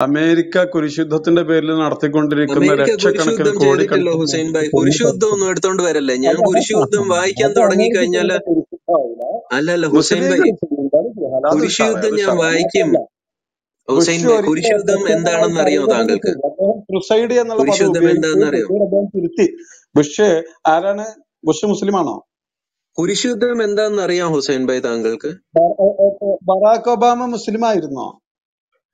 America കുരിശുദ്ധത്തിന്റെ പേരിൽ നടത്തിക്കൊണ്ടിരിക്കുന്ന ലക്ഷക്കണക്കിന് കോടി കോടിക്കണക്കിന് ഹുസൈൻ ഭായ്. കുരിശുദ്ധം ഒന്നും എടുത്തോണ്ട് വരല്ലേ? ഞാൻ കുരിശുദ്ധം വായിക്കാൻ തുടങ്ങി കഴിഞ്ഞാൽ അല്ലല്ല ഹുസൈൻ ഭായ്. കുരിശുദ്ധം ഞാൻ വായിക്കും. ഹുസൈൻ ഭായ് കുരിശുദ്ധം എന്താണെന്ന് അറിയോ താങ്കൾക്ക്? കുരിശുദ്ധം എന്താണെന്ന് അറിയോ പക്ഷേ ആരാണ്? ബുഷ് മുസ്ലിം ആണോ? കുരിശുദ്ധം എന്താണെന്ന് അറിയാം ഹുസൈൻ ഭായ് താങ്കൾക്ക്? ബറാക്ക് ഒബാമ മുസ്ലിം ആയിരുന്നോ?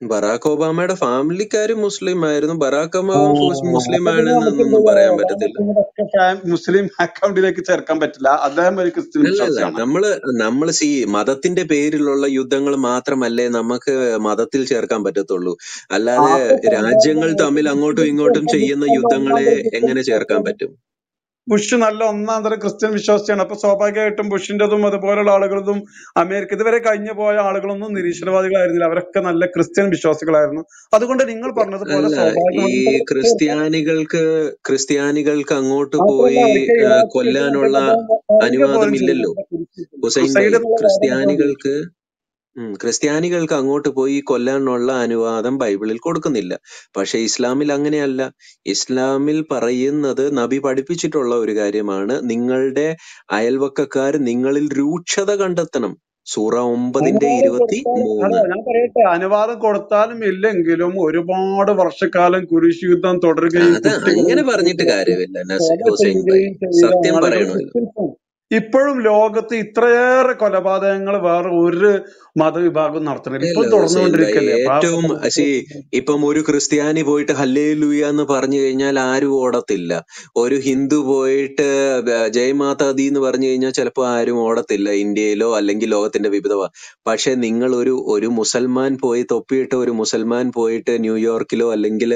ബറാക്ക് ഒബാമയുടെ ഫാമിലിക്കാര് മുസ്ലിം ആയിരുന്നു ബറാക്ക് ഒബാമ മുസ്ലിം ആണ് എന്നൊന്നും പറയാൻ പറ്റത്തില്ല. മുസ്ലിം അക്കൗണ്ടിലേക്ക് ചേർക്കാൻ പറ്റില്ല. അദ്ദേഹം ഒരു ക്രിസ്ത്യൻ നമ്മൾ നമ്മൾ സി മതത്തിന്റെ പേരിലുള്ള യുദ്ധങ്ങൾ മാത്രമല്ലേ നമുക്ക് മതത്തിൽ ചേർക്കാൻ പറ്റത്തുള്ളൂ. അല്ലാതെ രാജ്യങ്ങൾ തമ്മിൽ അങ്ങോട്ടും ഇങ്ങോട്ടും ചെയ്യുന്ന യുദ്ധങ്ങളെ എങ്ങനെ ചേർക്കാൻ പറ്റും? ബുഷ് നല്ല ഒന്നാം തരം ക്രിസ്ത്യൻ വിശ്വാസിയാണ്. അപ്പൊ സ്വാഭാവികമായിട്ടും ബുഷിന്റെതും അതുപോലുള്ള ആളുകളതും അമേരിക്ക ഇതുവരെ കഴിഞ്ഞു പോയ ആളുകളൊന്നും നിരീശ്വരവാദികളായിരുന്നില്ല. അവരൊക്കെ നല്ല ക്രിസ്ത്യൻ വിശ്വാസികളായിരുന്നു. അതുകൊണ്ട് നിങ്ങൾ പറഞ്ഞതുപോലെ ഈ ക്രിസ്ത്യാനികൾക്ക് ക്രിസ്ത്യാനികൾക്ക് അങ്ങോട്ട് പോയി കൊല്ലാനുള്ള അനുവാദമില്ലല്ലോ. ക്രിസ്ത്യാനികൾക്ക് ഉം, ക്രിസ്ത്യാനികൾക്ക് അങ്ങോട്ട് പോയി കൊല്ലാനുള്ള അനുവാദം ബൈബിളിൽ കൊടുക്കുന്നില്ല. പക്ഷെ ഇസ്ലാമിൽ അങ്ങനെയല്ല. ഇസ്ലാമിൽ പറയുന്നത് നബി പഠിപ്പിച്ചിട്ടുള്ള ഒരു കാര്യമാണ്. നിങ്ങളുടെ അയൽവക്കക്കാർ നിങ്ങളിൽ രൂക്ഷത കണ്ടെത്തണം. സൂറ ഒമ്പതിന്റെ അനുവാദം ഇരുപത്തി കൊടുത്താൽ അല്ല മൂന്ന് ഞാൻ പറയട്ടെ അനുവാദം കൊടുത്താലും ഇല്ലെങ്കിലും ഒരുപാട് വർഷക്കാലം കുരിശ് യുദ്ധം തുടരുകയും അത് അങ്ങനെ പറഞ്ഞിട്ട് കാര്യമില്ല. നസ് കൊല ഹുസൈൻ ഭായ് ചെയ്യുകയും ചെയ്ത സത്യം ആളുകൾ പറയണമല്ലോ. ക്രിസ്ത്യൻസാണ് ഇപ്പോഴും ലോകത്ത് ഇത്രയേറെ കൊലപാതകങ്ങൾ വേറെ ഒരു മതവിഭാഗം നടത്തുന്നത്. ഭായ് തുടർന്നുകൊണ്ടിരിക്കല്ലേ ഏറ്റവും ഇപ്പം ഒരു ക്രിസ്ത്യാനി പോയിട്ട് ഹല്ലേ ലൂയ എന്ന് പറഞ്ഞു കഴിഞ്ഞാൽ ആരും ഓടത്തില്ല. ഒരു ഹിന്ദു പോയിട്ട് ബ- ജയ് മാതാ ദി എന്ന് പറഞ്ഞു കഴിഞ്ഞാൽ ചിലപ്പോൾ ആരും ഓടത്തില്ല ഇന്ത്യയിലോ അല്ലെങ്കിൽ ലോകത്തിന്റെ വിവിധ പക്ഷെ നിങ്ങൾ ഒരു ഒരു മുസൽമാൻ പോയി തൊപ്പിയിട്ട് ഒരു മുസൽമാൻ പോയിട്ട് ന്യൂയോർക്കിലോ അല്ലെങ്കിൽ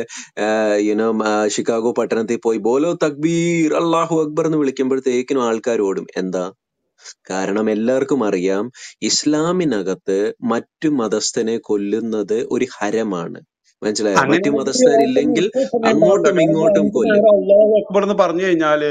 യുനോ ഷിക്കാഗോ പട്ടണത്തിൽ പോയി ബോലോ തക്ബീർ അള്ളാഹു അക്ബർ എന്ന് വിളിക്കുമ്പോഴത്തേക്കിനും ആൾക്കാർ ഓടും. എന്താ? കാരണം എല്ലാവർക്കും അറിയാം ഇസ്ലാമിനകത്ത് മറ്റു മതസ്ഥനെ കൊല്ലുന്നത് ഒരു ഹരമാണ്. മനസ്സിലായോ? മറ്റു മതസ്ഥരില്ലെങ്കിൽ അങ്ങോട്ടും ഇങ്ങോട്ടും കൊല്ലും. പറഞ്ഞു കഴിഞ്ഞാൽ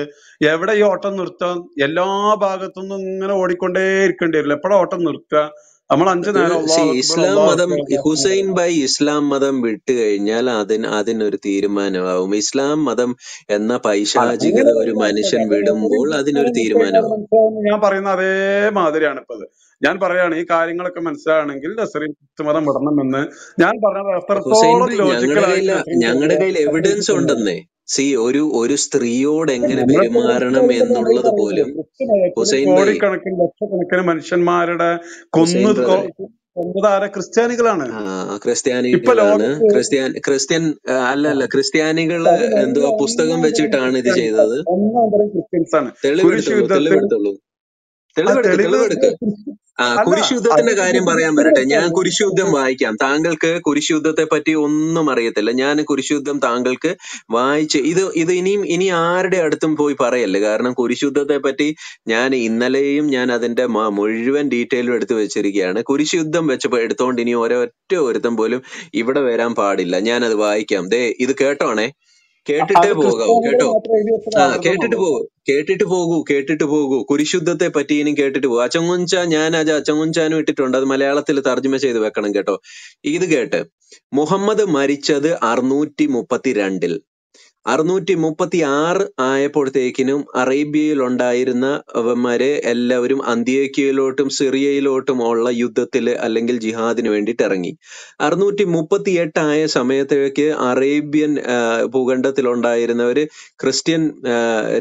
എവിടെ ഈ ഓട്ടം നിർത്താം എല്ലാ ഭാഗത്തുനിന്നും ഇങ്ങനെ ഓടിക്കൊണ്ടേ ഇരിക്കേണ്ടി വരില്ല. എപ്പോഴാ ഓട്ടം നിർത്തുക? നമ്മൾ അഞ്ചു നേരം ഇസ്ലാം മതം ഹുസൈൻ ബൈ ഇസ്ലാം മതം വിട്ടു കഴിഞ്ഞാൽ അതിന് അതിനൊരു തീരുമാനമാവും ഇസ്ലാം മതം എന്ന പൈശാചികത ഒരു മനുഷ്യൻ വിടുമ്പോൾ അതിനൊരു തീരുമാനമാവും ഞാൻ പറയുന്ന അതേ മാതിരിയാണ് ഇപ്പത്. ഞാൻ പറയാണ് ഈ കാര്യങ്ങളൊക്കെ മനസ്സിലാണെങ്കിൽ നസറിൻ മതം വിടണമെന്ന്. ഞാൻ പറഞ്ഞത് ഞങ്ങളുടെ കയ്യിൽ എവിഡൻസ് ഉണ്ടെന്നേ. സി ഒരു ഒരു സ്ത്രീയോട് എങ്ങനെ പെരുമാറണം എന്നുള്ളത് പോലും ഹുസൈൻ കോടിക്കണക്കിന് ലക്ഷക്കണക്കിന് മനുഷ്യന്മാരുടെ കൊന്നു കൊന്നതാര ക്രിസ്ത്യാനികളാണ്. ക്രിസ്ത്യാനികളാണ്. ക്രിസ്ത്യൻ ക്രിസ്ത്യാൻ അല്ല അല്ല ക്രിസ്ത്യാനികൾ അത് എന്തുവാ പുസ്തകം വെച്ചിട്ടാണ് ഇത് ചെയ്തത്? തെളിവെടുത്തുള്ളൂ തെളിവെടുത്തുള്ളൂ തെളിവെടുക്ക് തെളിവ് തെളിവെടുക്ക്. ആ കുരിശുദ്ധത്തിന്റെ കാര്യം പറയാൻ വരട്ടെ. ഞാൻ കുരിശുദ്ധം വായിക്കാം. താങ്കൾക്ക് കുരിശുദ്ധത്തെ പറ്റി ഒന്നും അറിയത്തില്ല. ഞാൻ കുരിശുദ്ധം താങ്കൾക്ക് വായിച്ച് ഇത് ഇത് ഇനിയും ഇനി ആരുടെ അടുത്തും പോയി പറയല്ലേ? കാരണം കുരിശുദ്ധത്തെ പറ്റി ഞാൻ ഇന്നലെയും ഞാൻ അതിന്റെ മുഴുവൻ ഡീറ്റെയിലും എടുത്തു വെച്ചിരിക്കുകയാണ്. കുരിശുദ്ധം വെച്ച് എടുത്തോണ്ട് ഇനി ഒരൊറ്റ ഒരുത്തം പോലും ഇവിടെ വരാൻ പാടില്ല. ഞാൻ അത് വായിക്കാം. ദേ ഇത് കേട്ടോണേ കേട്ടിട്ടേ പോകാവൂ കേട്ടോ. ആ കേട്ടിട്ട് പോകൂ കേട്ടിട്ട് പോകൂ കേട്ടിട്ട് പോകൂ. കുരിശുദ്ധത്തെ പറ്റി ഇനി കേട്ടിട്ട് പോകും. അച്ചങ്ങുഞ്ച ഞാൻ അത് അച്ചങ്ങുഞ്ചാനും ഇട്ടിട്ടുണ്ട്. അത് മലയാളത്തിൽ തർജമ ചെയ്ത് വെക്കണം കേട്ടോ. ഇത് കേട്ട്. മുഹമ്മദ് മരിച്ചത് അറുന്നൂറ്റി മുപ്പത്തിരണ്ടിൽ അറുന്നൂറ്റി മുപ്പത്തി ആറ് ആയപ്പോഴത്തേക്കിനും അറേബ്യയിൽ ഉണ്ടായിരുന്ന അവന്മാരെ എല്ലാവരും അന്ത്യേക്കയിലോട്ടും സിറിയയിലോട്ടും ഉള്ള യുദ്ധത്തിൽ അല്ലെങ്കിൽ ജിഹാദിന് വേണ്ടിയിട്ട് ഇറങ്ങി. അറുന്നൂറ്റി മുപ്പത്തി എട്ടായ സമയത്തേക്ക് അറേബ്യൻ ഭൂഖണ്ഡത്തിലുണ്ടായിരുന്നവർ ക്രിസ്ത്യൻ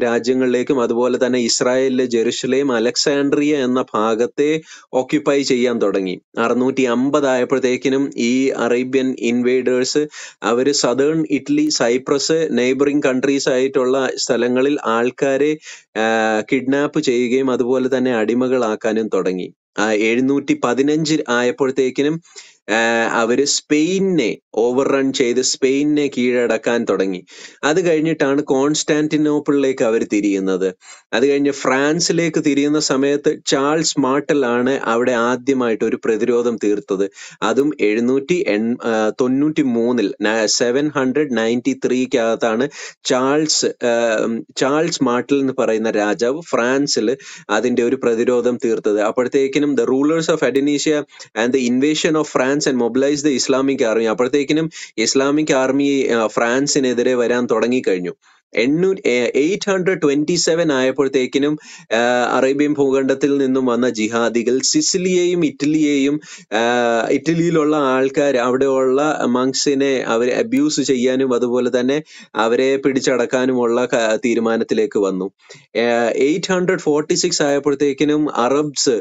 രാജ്യങ്ങളിലേക്കും അതുപോലെ തന്നെ ഇസ്രായേലിലെ ജെറുസലേം അലക്സാൻഡ്രിയ എന്ന ഭാഗത്തെ ഓക്യുപ്പൈ ചെയ്യാൻ തുടങ്ങി. അറുന്നൂറ്റി അമ്പത് ആയപ്പോഴത്തേക്കിനും ഈ അറേബ്യൻ ഇൻവേഡേഴ്സ് അവർ southern Italy Cyprus neighbouring countries ആയിട്ടുള്ള സ്ഥലങ്ങളിൽ ആൾക്കാരെ കിഡ്നാപ്പ് ചെയ്യുകയും അതുപോലെ തന്നെ അടിമകളാക്കാനും തുടങ്ങി. എഴുന്നൂറ്റി പതിനഞ്ച് ആയപ്പോഴത്തേക്കിനും അവർ സ്പെയിനെ ഓവർറൺ ചെയ്ത് സ്പെയിനെ കീഴടക്കാൻ തുടങ്ങി. അത് കഴിഞ്ഞിട്ടാണ് കോൺസ്റ്റാന്റിനോപ്പിളിലേക്ക് അവർ തിരിയുന്നത്. അത് കഴിഞ്ഞ് ഫ്രാൻസിലേക്ക് തിരിയുന്ന സമയത്ത് ചാൾസ് മാർട്ടലാണ് അവിടെ ആദ്യമായിട്ട് ഒരു പ്രതിരോധം തീർത്തത്. അതും എഴുന്നൂറ്റി എൺ തൊണ്ണൂറ്റി മൂന്നിൽ സെവൻ ഹൺഡ്രഡ് നയന്റി ത്രീക്കകത്താണ് ചാൾസ് ചാൾസ് മാർട്ടൽ എന്ന് പറയുന്ന രാജാവ് ഫ്രാൻസിൽ അതിന്റെ ഒരു പ്രതിരോധം തീർത്തത്. അപ്പോഴത്തേക്കിനും the rulers of Adenesia and the invasion of France France and mobilize the Islamic army അപ്പോഴത്തേക്കിനും Islamic army ഫ്രാൻസിനെതിരെ വരാൻ തുടങ്ങിക്കഴിഞ്ഞു. എണ്ണൂ എയ്റ്റ് ഹൺഡ്രഡ് ട്വന്റി സെവൻ ആയപ്പോഴത്തേക്കിനും അറേബ്യൻ ഭൂഖണ്ഡത്തിൽ നിന്നും വന്ന ജിഹാദികൾ സിസിലിയെയും ഇറ്റലിയെയും ഇറ്റലിയിലുള്ള ആൾക്കാർ അവിടെയുള്ള മങ്സിനെ അവരെ അബ്യൂസ് ചെയ്യാനും അതുപോലെ തന്നെ അവരെ പിടിച്ചടക്കാനുമുള്ള തീരുമാനത്തിലേക്ക് വന്നു. എയ്റ്റ് ഹൺഡ്രഡ് ഫോർട്ടി സിക്സ് ആയപ്പോഴത്തേക്കിനും അറബ്സ്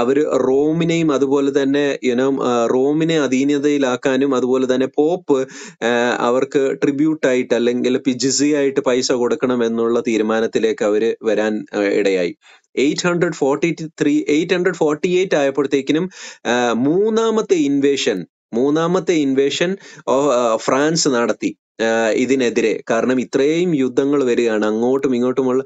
അവർ റോമിനെയും അതുപോലെ തന്നെ യുനോ റോമിനെ അധീനതയിലാക്കാനും അതുപോലെ തന്നെ പോപ്പ് അവർക്ക് ട്രിബ്യൂട്ടായിട്ട് അല്ലെങ്കിൽ ജിസിയ ആയിട്ട് പൈസ കൊടുക്കണം എന്നുള്ള തീരുമാനത്തിലേക്ക് അവർ വരാൻ ഇടയായി. Eight hundred forty three eight hundred forty eight ആയപ്പോഴത്തേക്കിനും മൂന്നാമത്തെ ഇൻവേഷൻ മൂന്നാമത്തെ ഇൻവേഷൻ ഫ്രാൻസ് നടത്തി. ഇതിനെതിരെ. കാരണം ഇത്രയും യുദ്ധങ്ങൾ വരികയാണ്. അങ്ങോട്ടും ഇങ്ങോട്ടുമുള്ള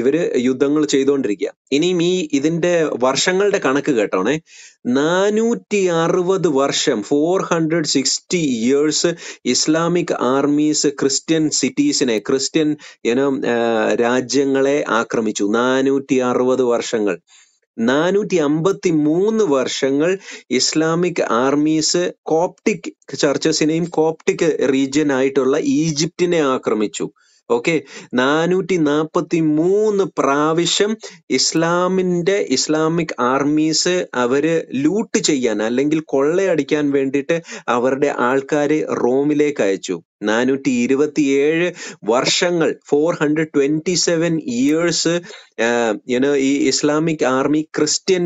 ഇവർ യുദ്ധങ്ങൾ ചെയ്തുകൊണ്ടിരിക്കുക ഇനിയും ഈ ഇതിന്റെ വർഷങ്ങളുടെ കണക്ക് കേട്ടോണേ. നാനൂറ്റി അറുപത് വർഷം four hundred sixty years Islamic armies Christian സിറ്റീസിനെ Christian രാജ്യങ്ങളെ ആക്രമിച്ചു. നാനൂറ്റി അറുപത് വർഷങ്ങൾ. നാനൂറ്റി അമ്പത്തി മൂന്ന് വർഷങ്ങൾ ഇസ്ലാമിക് ആർമീസ് കോപ്റ്റിക് ചർച്ചസിനെയും കോപ്റ്റിക് റീജിയൻ ആയിട്ടുള്ള ഈജിപ്തിനെ ആക്രമിച്ചു. ഓക്കെ? നാനൂറ്റി നാൽപ്പത്തി മൂന്ന് പ്രാവശ്യം ഇസ്ലാമിന്റെ ഇസ്ലാമിക് ആർമീസ് അവർ ലൂട്ട് ചെയ്യാൻ അല്ലെങ്കിൽ കൊള്ളയടിക്കാൻ വേണ്ടിയിട്ട് അവരുടെ ആൾക്കാരെ റോമിലേക്ക് അയച്ചു. നാനൂറ്റി ഇരുപത്തിയേഴ് വർഷങ്ങൾ four hundred twenty seven years you know ഈ ഇസ്ലാമിക് ആർമി ക്രിസ്ത്യൻ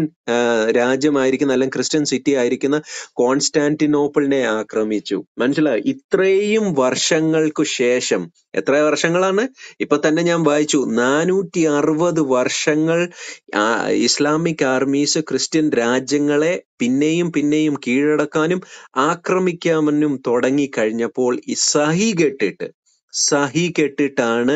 രാജ്യമായിരിക്കുന്ന അല്ലെങ്കിൽ ക്രിസ്ത്യൻ സിറ്റി ആയിരിക്കുന്ന കോൺസ്റ്റാന്റിനോപ്പിളിനെ ആക്രമിച്ചു. മനസ്സിലായി? ഇത്രയും വർഷങ്ങൾക്ക് ശേഷം എത്ര വർഷങ്ങളാണ്? ഇപ്പൊ തന്നെ ഞാൻ വായിച്ചു നാനൂറ്റി അറുപത് വർഷങ്ങൾ ഇസ്ലാമിക് ആർമീസ് ക്രിസ്ത്യൻ രാജ്യങ്ങളെ പിന്നെയും പിന്നെയും കീഴടക്കാനും ആക്രമിക്കാമെന്നും തുടങ്ങി കഴിഞ്ഞപ്പോൾ ഈ സഹി കെട്ടിട്ട് സഹി കെട്ടിട്ടാണ്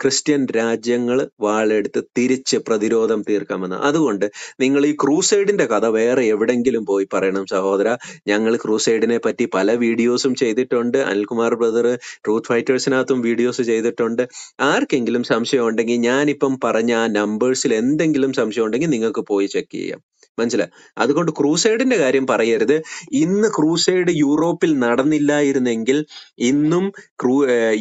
ക്രിസ്ത്യൻ രാജ്യങ്ങൾ വാളെടുത്ത് തിരിച്ച് പ്രതിരോധം തീർക്കാമെന്ന്. അതുകൊണ്ട് നിങ്ങൾ ഈ ക്രൂസൈഡിന്റെ കഥ വേറെ എവിടെങ്കിലും പോയി പറയണം സഹോദര. ഞങ്ങൾ ക്രൂസൈഡിനെ പറ്റി പല വീഡിയോസും ചെയ്തിട്ടുണ്ട്. അനിൽകുമാർ ബ്രദർ ട്രൂത്ത് ഫൈറ്റേഴ്സിനകത്തും വീഡിയോസ് ചെയ്തിട്ടുണ്ട്. ആർക്കെങ്കിലും സംശയം ഉണ്ടെങ്കിൽ ഞാനിപ്പം പറഞ്ഞ ആ നമ്പേഴ്സിൽ എന്തെങ്കിലും സംശയം ഉണ്ടെങ്കിൽ നിങ്ങൾക്ക് പോയി ചെക്ക് ചെയ്യാം. മനസ്സിലായി? അതുകൊണ്ട് ക്രൂസൈഡിന്റെ കാര്യം പറയരുത്. ഇന്ന് ക്രൂസൈഡ് യൂറോപ്പിൽ നടന്നില്ലായിരുന്നെങ്കിൽ ഇന്നും ക്രൂ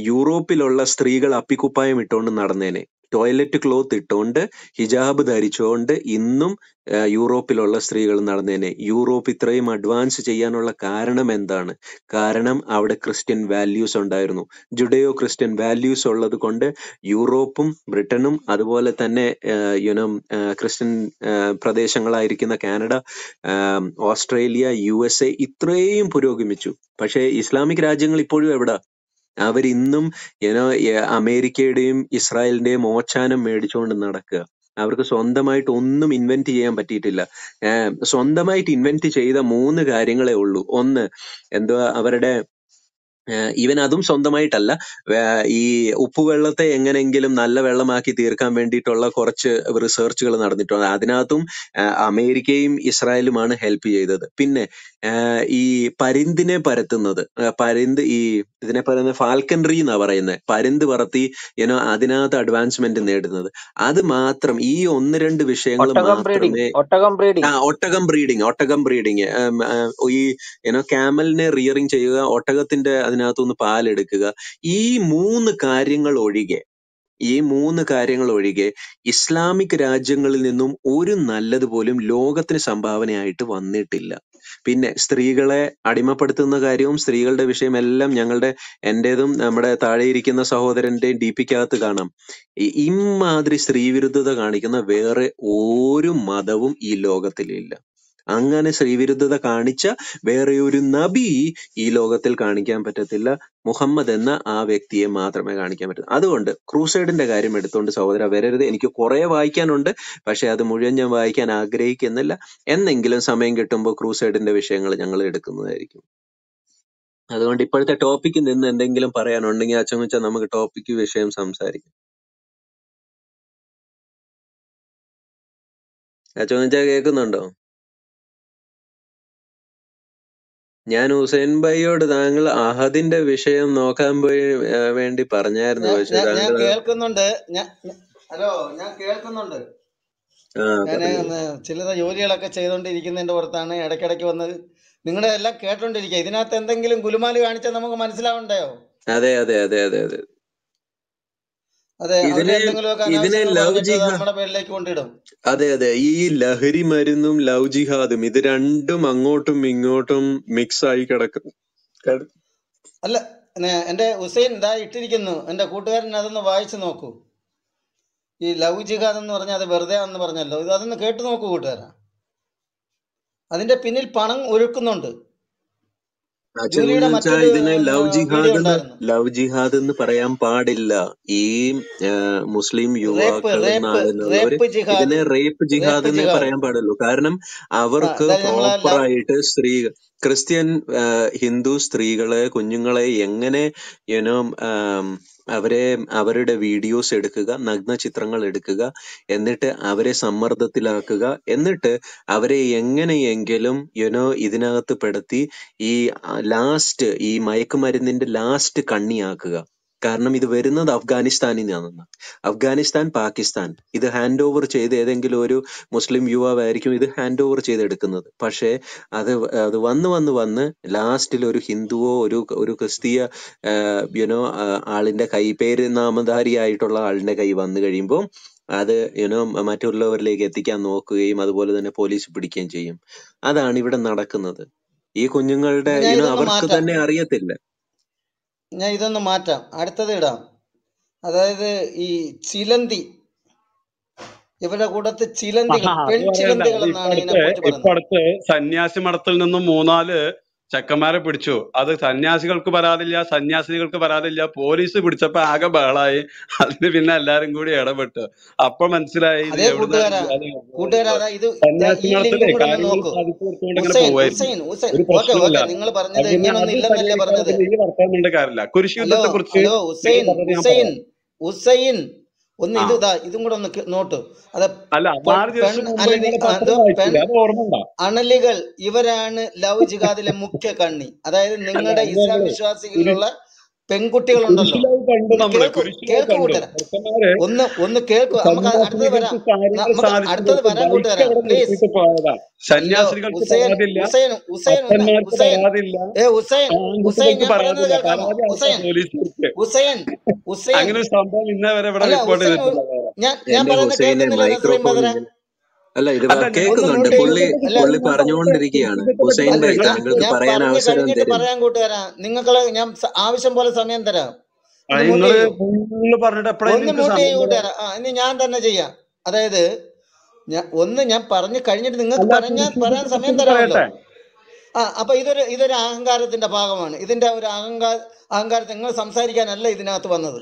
യൂറോപ്പിലുള്ള സ്ത്രീകൾ അപ്പിക്കുപ്പായം ഇട്ടുകൊണ്ട് നടന്നേനെ. ടോയ്ലറ്റ് ക്ലോത്ത് ഇട്ടുകൊണ്ട് ഹിജാബ് ധരിച്ചുകൊണ്ട് ഇന്നും യൂറോപ്പിലുള്ള സ്ത്രീകൾ നടന്നേനെ. യൂറോപ്പ് ഇത്രയും അഡ്വാൻസ് ചെയ്യാനുള്ള കാരണം എന്താണ്? കാരണം അവിടെ ക്രിസ്ത്യൻ വാല്യൂസ് ഉണ്ടായിരുന്നു. ജുഡയോ ക്രിസ്ത്യൻ വാല്യൂസ് ഉള്ളത് കൊണ്ട് യൂറോപ്പും ബ്രിട്ടനും അതുപോലെ തന്നെ you know Christian പ്രദേശങ്ങളായിരിക്കുന്ന Canada Australia U S A ഇത്രയും പുരോഗമിച്ചു. പക്ഷേ ഇസ്ലാമിക് രാജ്യങ്ങൾ ഇപ്പോഴും എവിടാ? അവരിന്നും യുനോ അമേരിക്കയുടെയും ഇസ്രായേലിന്റെയും മോചാനം മേടിച്ചുകൊണ്ട് നടക്കുക. അവർക്ക് സ്വന്തമായിട്ട് ഒന്നും ഇൻവെന്റ് ചെയ്യാൻ പറ്റിയിട്ടില്ല. സ്വന്തമായിട്ട് ഇൻവെന്റ് ചെയ്ത മൂന്ന് കാര്യങ്ങളേ ഉള്ളൂ. ഒന്ന് എന്തുവാ അവരുടെ ഈവൻ അതും സ്വന്തമായിട്ടല്ല. ഈ ഉപ്പുവെള്ളത്തെ എങ്ങനെയെങ്കിലും നല്ല വെള്ളമാക്കി തീർക്കാൻ വേണ്ടിയിട്ടുള്ള കുറച്ച് റിസർച്ചുകൾ നടന്നിട്ടുണ്ട്. അതിനകത്തും അമേരിക്കയും ഇസ്രായേലുമാണ് ഹെൽപ്പ് ചെയ്തത്. പിന്നെ ഈ പരിന്തിനെ പരത്തുന്നത് പരിന്ത് ഈ ഇതിനെ പറയുന്നത് ഫാൽക്കൻട്രി എന്നാ പറയുന്നത് പരിന്ത് പറത്തി ഏനോ അതിനകത്ത് അഡ്വാൻസ്മെന്റ് നേടുന്നത്. അത് മാത്രം ഈ ഒന്ന് രണ്ട് വിഷയങ്ങൾ മാത്രമേ ഒട്ടകം ആ ഒട്ടകം ബ്രീഡിങ് ഒട്ടകം ബ്രീഡിങ് ഈ ഏനോ ക്യാമലിനെ റിയറിങ് ചെയ്യുക ഒട്ടകത്തിന്റെ അതിനകത്തുനിന്ന് പാലെടുക്കുക. ഈ മൂന്ന് കാര്യങ്ങൾ ഒഴികെ ഈ മൂന്ന് കാര്യങ്ങൾ ഒഴികെ ഇസ്ലാമിക് രാജ്യങ്ങളിൽ നിന്നും ഒരു നല്ലത് പോലും ലോകത്തിന് സംഭാവനയായിട്ട് വന്നിട്ടില്ല. പിന്നെ സ്ത്രീകളെ അടിമപ്പെടുത്തുന്ന കാര്യവും സ്ത്രീകളുടെ വിഷയമെല്ലാം ഞങ്ങളുടെ എന്റേതും നമ്മുടെ താഴെയിരിക്കുന്ന സഹോദരന്റെയും ഡി പിക്കകത്ത് കാണാം ഇമാതിരി സ്ത്രീവിരുദ്ധത കാണിക്കുന്ന വേറെ ഒരു മതവും ഈ ലോകത്തിലില്ല. അങ്ങനെ ശ്രീവിരുദ്ധത കാണിച്ച വേറെ ഒരു നബി ഈ ലോകത്തിൽ കാണിക്കാൻ പറ്റത്തില്ല. മുഹമ്മദ് എന്ന ആ വ്യക്തിയെ മാത്രമേ കാണിക്കാൻ പറ്റൂ. അതുകൊണ്ട് ക്രൂസൈഡിന്റെ കാര്യം എടുത്തുകൊണ്ട് സഹോദര വരരുത്. എനിക്ക് കുറെ വായിക്കാനുണ്ട്. പക്ഷെ അത് മുഴുവൻ ഞാൻ വായിക്കാൻ ആഗ്രഹിക്കുന്നില്ല. എന്നെങ്കിലും സമയം കിട്ടുമ്പോൾ ക്രൂസൈഡിന്റെ വിഷയങ്ങൾ ഞങ്ങൾ എടുക്കുന്നതായിരിക്കും. അതുകൊണ്ട് ഇപ്പോഴത്തെ ടോപ്പിക്കിൽ നിന്ന് എന്തെങ്കിലും പറയാനുണ്ടെങ്കിൽ അച്ഛൻ നമുക്ക് ടോപ്പിക്ക് വിഷയം സംസാരിക്കാം. അച്ഛൻ കേൾക്കുന്നുണ്ടോ? ഞാൻ ഹുസൈൻ ബൈയോട് താങ്കൾ അഹദിന്റെ വിഷയം നോക്കാൻ പോയി വേണ്ടി പറഞ്ഞായിരുന്നു. പക്ഷെ ഞാൻ കേൾക്കുന്നുണ്ട്. ഹലോ ഞാൻ കേൾക്കുന്നുണ്ട്. ചില ജോലികളൊക്കെ ചെയ്തുകൊണ്ടിരിക്കുന്നതിന്റെ പുറത്താണ് ഇടയ്ക്കിടയ്ക്ക് വന്ന് നിങ്ങളുടെ എല്ലാം കേട്ടോണ്ടിരിക്കുക. ഇതിനകത്ത് എന്തെങ്കിലും ഗുലുമാൽ കാണിച്ചാൽ നമുക്ക് മനസ്സിലാവണ്ടയോ? അതെ അതെ അതെ അതെ അതെ. ഇതിനെ ലവ് പറഞ്ഞിട്ട് അത് അതെ. ഈ ലഹരി മരുന്നും ലവ് ജിഹാദും ഇത് രണ്ടും അങ്ങോട്ടും ഇങ്ങോട്ടും മിക്സ് ആയി കിടക്കും അല്ല എന്റെ ഹുസൈൻ ഇതാ ഇട്ടിരിക്കുന്നു. എന്റെ കൂട്ടുകാരൻ അതൊന്ന് വായിച്ചു നോക്കൂ. ഈ ലവ് ജിഹാദ് എന്ന് പറഞ്ഞാൽ അത് വെറുതെ ആണെന്ന് പറഞ്ഞല്ലോ. ഇത് അതൊന്ന് കേട്ടു നോക്കൂ കൂട്ടുകാരാ. അതിന്റെ പിന്നിൽ പണം ഒഴുക്കുന്നുണ്ട് ഇതിനെ ലവ് ജിഹാദ് എന്ന് ലവ് ജിഹാദ് എന്ന് പറയാൻ പാടില്ല. ഈ മുസ്ലിം യുവാക്കൾ റേപ്പ് ജിഹാദ്. ഇതിനെ റേപ്പ് ജിഹാദ് എന്നേ പറയാൻ പാടുള്ളൂ. കാരണം അവർക്ക് ആയിട്ട് സ്ത്രീ ക്രിസ്ത്യൻ ഹിന്ദു സ്ത്രീകളെ കുഞ്ഞുങ്ങളെ എങ്ങനെ യുനോ അവരെ അവരുടെ വീഡിയോസ് എടുക്കുക നഗ്ന ചിത്രങ്ങൾ എടുക്കുക എന്നിട്ട് അവരെ സമ്മർദ്ദത്തിലാക്കുക എന്നിട്ട് അവരെ എങ്ങനെയെങ്കിലും യുനോ ഇതിനകത്ത് പെടുത്തി ഈ ലാസ്റ്റ് ഈ മയക്കുമരുന്നിന്റെ ലാസ്റ്റ് കണ്ണിയാക്കുക. കാരണം ഇത് വരുന്നത് അഫ്ഗാനിസ്ഥാനിൽ നിന്നാണ് അഫ്ഗാനിസ്ഥാൻ പാകിസ്ഥാൻ ഇത് ഹാൻഡ് ഓവർ ചെയ്ത് ഏതെങ്കിലും ഒരു മുസ്ലിം യുവാവായിരിക്കും ഇത് ഹാൻഡ് ഓവർ ചെയ്തെടുക്കുന്നത്. പക്ഷേ അത് അത് വന്ന് വന്ന് വന്ന് ലാസ്റ്റിൽ ഒരു ഹിന്ദുവോ ഒരു ഒരു ക്രിസ്തീയ യുനോ ആളിന്റെ കൈ പേര് നാമധാരിയായിട്ടുള്ള ആളിന്റെ കൈ വന്നു കഴിയുമ്പോൾ അത് യുനോ മറ്റുള്ളവരിലേക്ക് എത്തിക്കാൻ നോക്കുകയും അതുപോലെ തന്നെ പോലീസ് പിടിക്കുകയും ചെയ്യും. അതാണ് ഇവിടെ നടക്കുന്നത്. ഈ കുഞ്ഞുങ്ങളുടെ യുനോ അവർക്ക് തന്നെ അറിയത്തില്ല. ഞാൻ ഇതൊന്ന് മാറ്റാം. അടുത്തത് ഇടാം. അതായത് ഈ ചിലന്തി. ഇവരുടെ കൂടത്ത് ചിലന്തികൾ എന്നാണ് ഇതിനെ കുറിച്ച് പറയുന്നത്. സന്യാസി മഠത്തിൽ നിന്നും മൂന്നാൽ ചെക്കന്മാരെ പിടിച്ചു. അത് സന്യാസികൾക്ക് പരാതില്ല സന്യാസിനികൾക്ക് പരാതില്ല. പോലീസ് പിടിച്ചപ്പോ ആകെ ബഹളായി. അതിന് പിന്നെ എല്ലാരും കൂടി ഇടപെട്ടു. അപ്പൊ മനസ്സിലായി വർത്തമാനം കാര്യമില്ല കുറിച്ച് ഹുസൈൻ. ഒന്ന് ഇത് ഇതാ ഇതും കൂടെ ഒന്ന് നോട്ട്. അത് അണലികൾ ഇവരാണ് ലവ് ജിഹാദിലെ മുഖ്യ കണ്ണി. അതായത് നിങ്ങളുടെ ഇസ്ലാം വിശ്വാസികളിലുള്ള പെൺകുട്ടികളുണ്ടല്ലോ. ഒന്ന് കേൾക്കൂ കൂട്ടുകാരാ. ഒന്ന് ഒന്ന് കേൾക്കൂ. നമുക്ക് അടുത്തത് വരാം. നമുക്ക് അടുത്തത് കൂട്ടുകാരാ. പ്ലീസ് ഹുസൈൻ ഹുസൈൻ ഹുസൈൻ ഏ ഹുസൈൻ. ഹുസൈൻ ആൺകുട്ടികൾക്ക് ഞാൻ പറയുന്നത് കേൾക്കാമോ? ഹുസൈൻ ഹുസൈൻ ഹുസൈൻ. അങ്ങനെ സംഭവം ഇന്നേ വരെ ഇവിടെ റിപ്പോർട്ട് ചെയ്തിട്ടില്ല ഞാൻ ഞാൻ പറയുന്നത് കേൾക്കുന്നില്ല ബദറെ അല്ല ഇത് കേൾക്കുന്നുണ്ട്. പുള്ളി പുള്ളി പറഞ്ഞുകൊണ്ടിരിക്കുകയാണ്. ഹുസൈൻ ഭായി താങ്കൾക്ക് പറയാൻ അവസരം പറയാൻ കൂട്ടുകാരാ. നിങ്ങൾക്ക് ഞാൻ ആവശ്യം പോലെ സമയം തരാം. ഒന്ന് മ്യൂട്ട് കൂട്ടുകാരാ. ആ ഇനി ഞാൻ തന്നെ ചെയ്യാം. അതായത് ഒന്ന് ഞാൻ പറഞ്ഞു കഴിഞ്ഞിട്ട് നിങ്ങൾക്ക് അല്ല പറഞ്ഞ പറയാൻ സമയം തരാമല്ലോ. ആ അപ്പൊ ഇതൊരു ഇതൊരു അഹങ്കാരത്തിന്റെ ഭാഗമാണ്. ഇതിന്റെ ഒരു അഹങ്കാര അഹങ്കാരത്തെ നിങ്ങൾ സംസാരിക്കാനല്ല ഇതിനകത്ത് വന്നത്.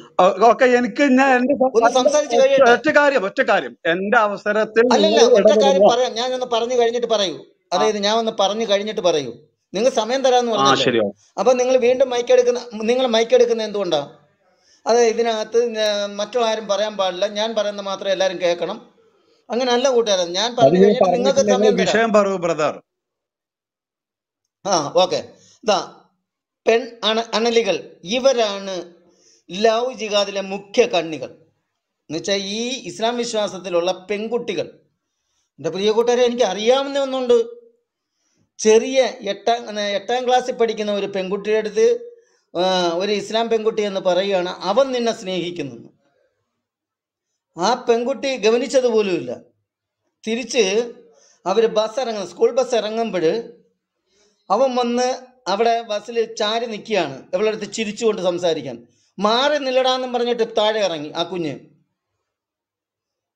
ഓക്കെ എനിക്ക് ഞാൻ ഒന്ന് സംസാരിച്ച് ഒറ്റ കഴിയട്ടെ. ഒറ്റ കാര്യം ഒറ്റ കാര്യം. എന്റെ അവസരത്തിൽ അല്ലല്ല ഒറ്റ കാര്യം പറയാം. ഞാൻ ഒന്ന് പറഞ്ഞു കഴിഞ്ഞിട്ട് പറയൂ. അതായത് ഞാൻ ഒന്ന് പറഞ്ഞു കഴിഞ്ഞിട്ട് പറയൂ. നിങ്ങൾ സമയം തരാന്ന് പറഞ്ഞു അപ്പൊ നിങ്ങൾ വീണ്ടും മൈക്ക് എടുക്കുന്ന നിങ്ങൾ മൈക്ക് എടുക്കുന്ന എന്തുകൊണ്ടാ? അതെ ഇതിനകത്ത് മറ്റുള്ള ആരും പറയാൻ പാടില്ല. ഞാൻ പറയുന്ന മാത്രം എല്ലാരും കേൾക്കണം. അങ്ങനെ അല്ല കൂട്ടുകാരൻ ഞാൻ പറഞ്ഞു കഴിഞ്ഞാൽ നിങ്ങൾക്ക് സമയം വിഷയം പറയൂ ബ്രദർ ആ ഓക്കെ ഇതാ പെൺ അണ അണലികൾ ഇവരാണ് ലവ് ജിഹാദിലെ മുഖ്യ കണ്ണികൾ. എന്നുവെച്ചാൽ ഈ ഇസ്ലാം വിശ്വാസത്തിലുള്ള പെൺകുട്ടികൾ. എന്റെ പ്രിയ കൂട്ടുകാരെ എനിക്ക് അറിയാവുന്ന ഒന്നുണ്ട്. ചെറിയ എട്ടാം എട്ടാം ക്ലാസ്സിൽ പഠിക്കുന്ന ഒരു പെൺകുട്ടിയുടെ അടുത്ത് ഒരു ഇസ്ലാം പെൺകുട്ടി എന്ന് പറയുകയാണ് അവൻ നിന്നെ സ്നേഹിക്കുന്നു. ആ പെൺകുട്ടി ഗവനിച്ചതുപോലുമില്ല. തിരിച്ച് അവർ ബസ് ഇറങ്ങുന്ന സ്കൂൾ ബസ് ഇറങ്ങുമ്പോൾ അവൻ വന്ന് അവിടെ ബസ്സിൽ ചാരി നിൽക്കുകയാണ്. ഇവളുടെ അടുത്ത് ചിരിച്ചുകൊണ്ട് സംസാരിക്കാൻ. മാറി നില്ലടാന്നും പറഞ്ഞിട്ട് താഴെ ഇറങ്ങി ആ കുഞ്ഞ്.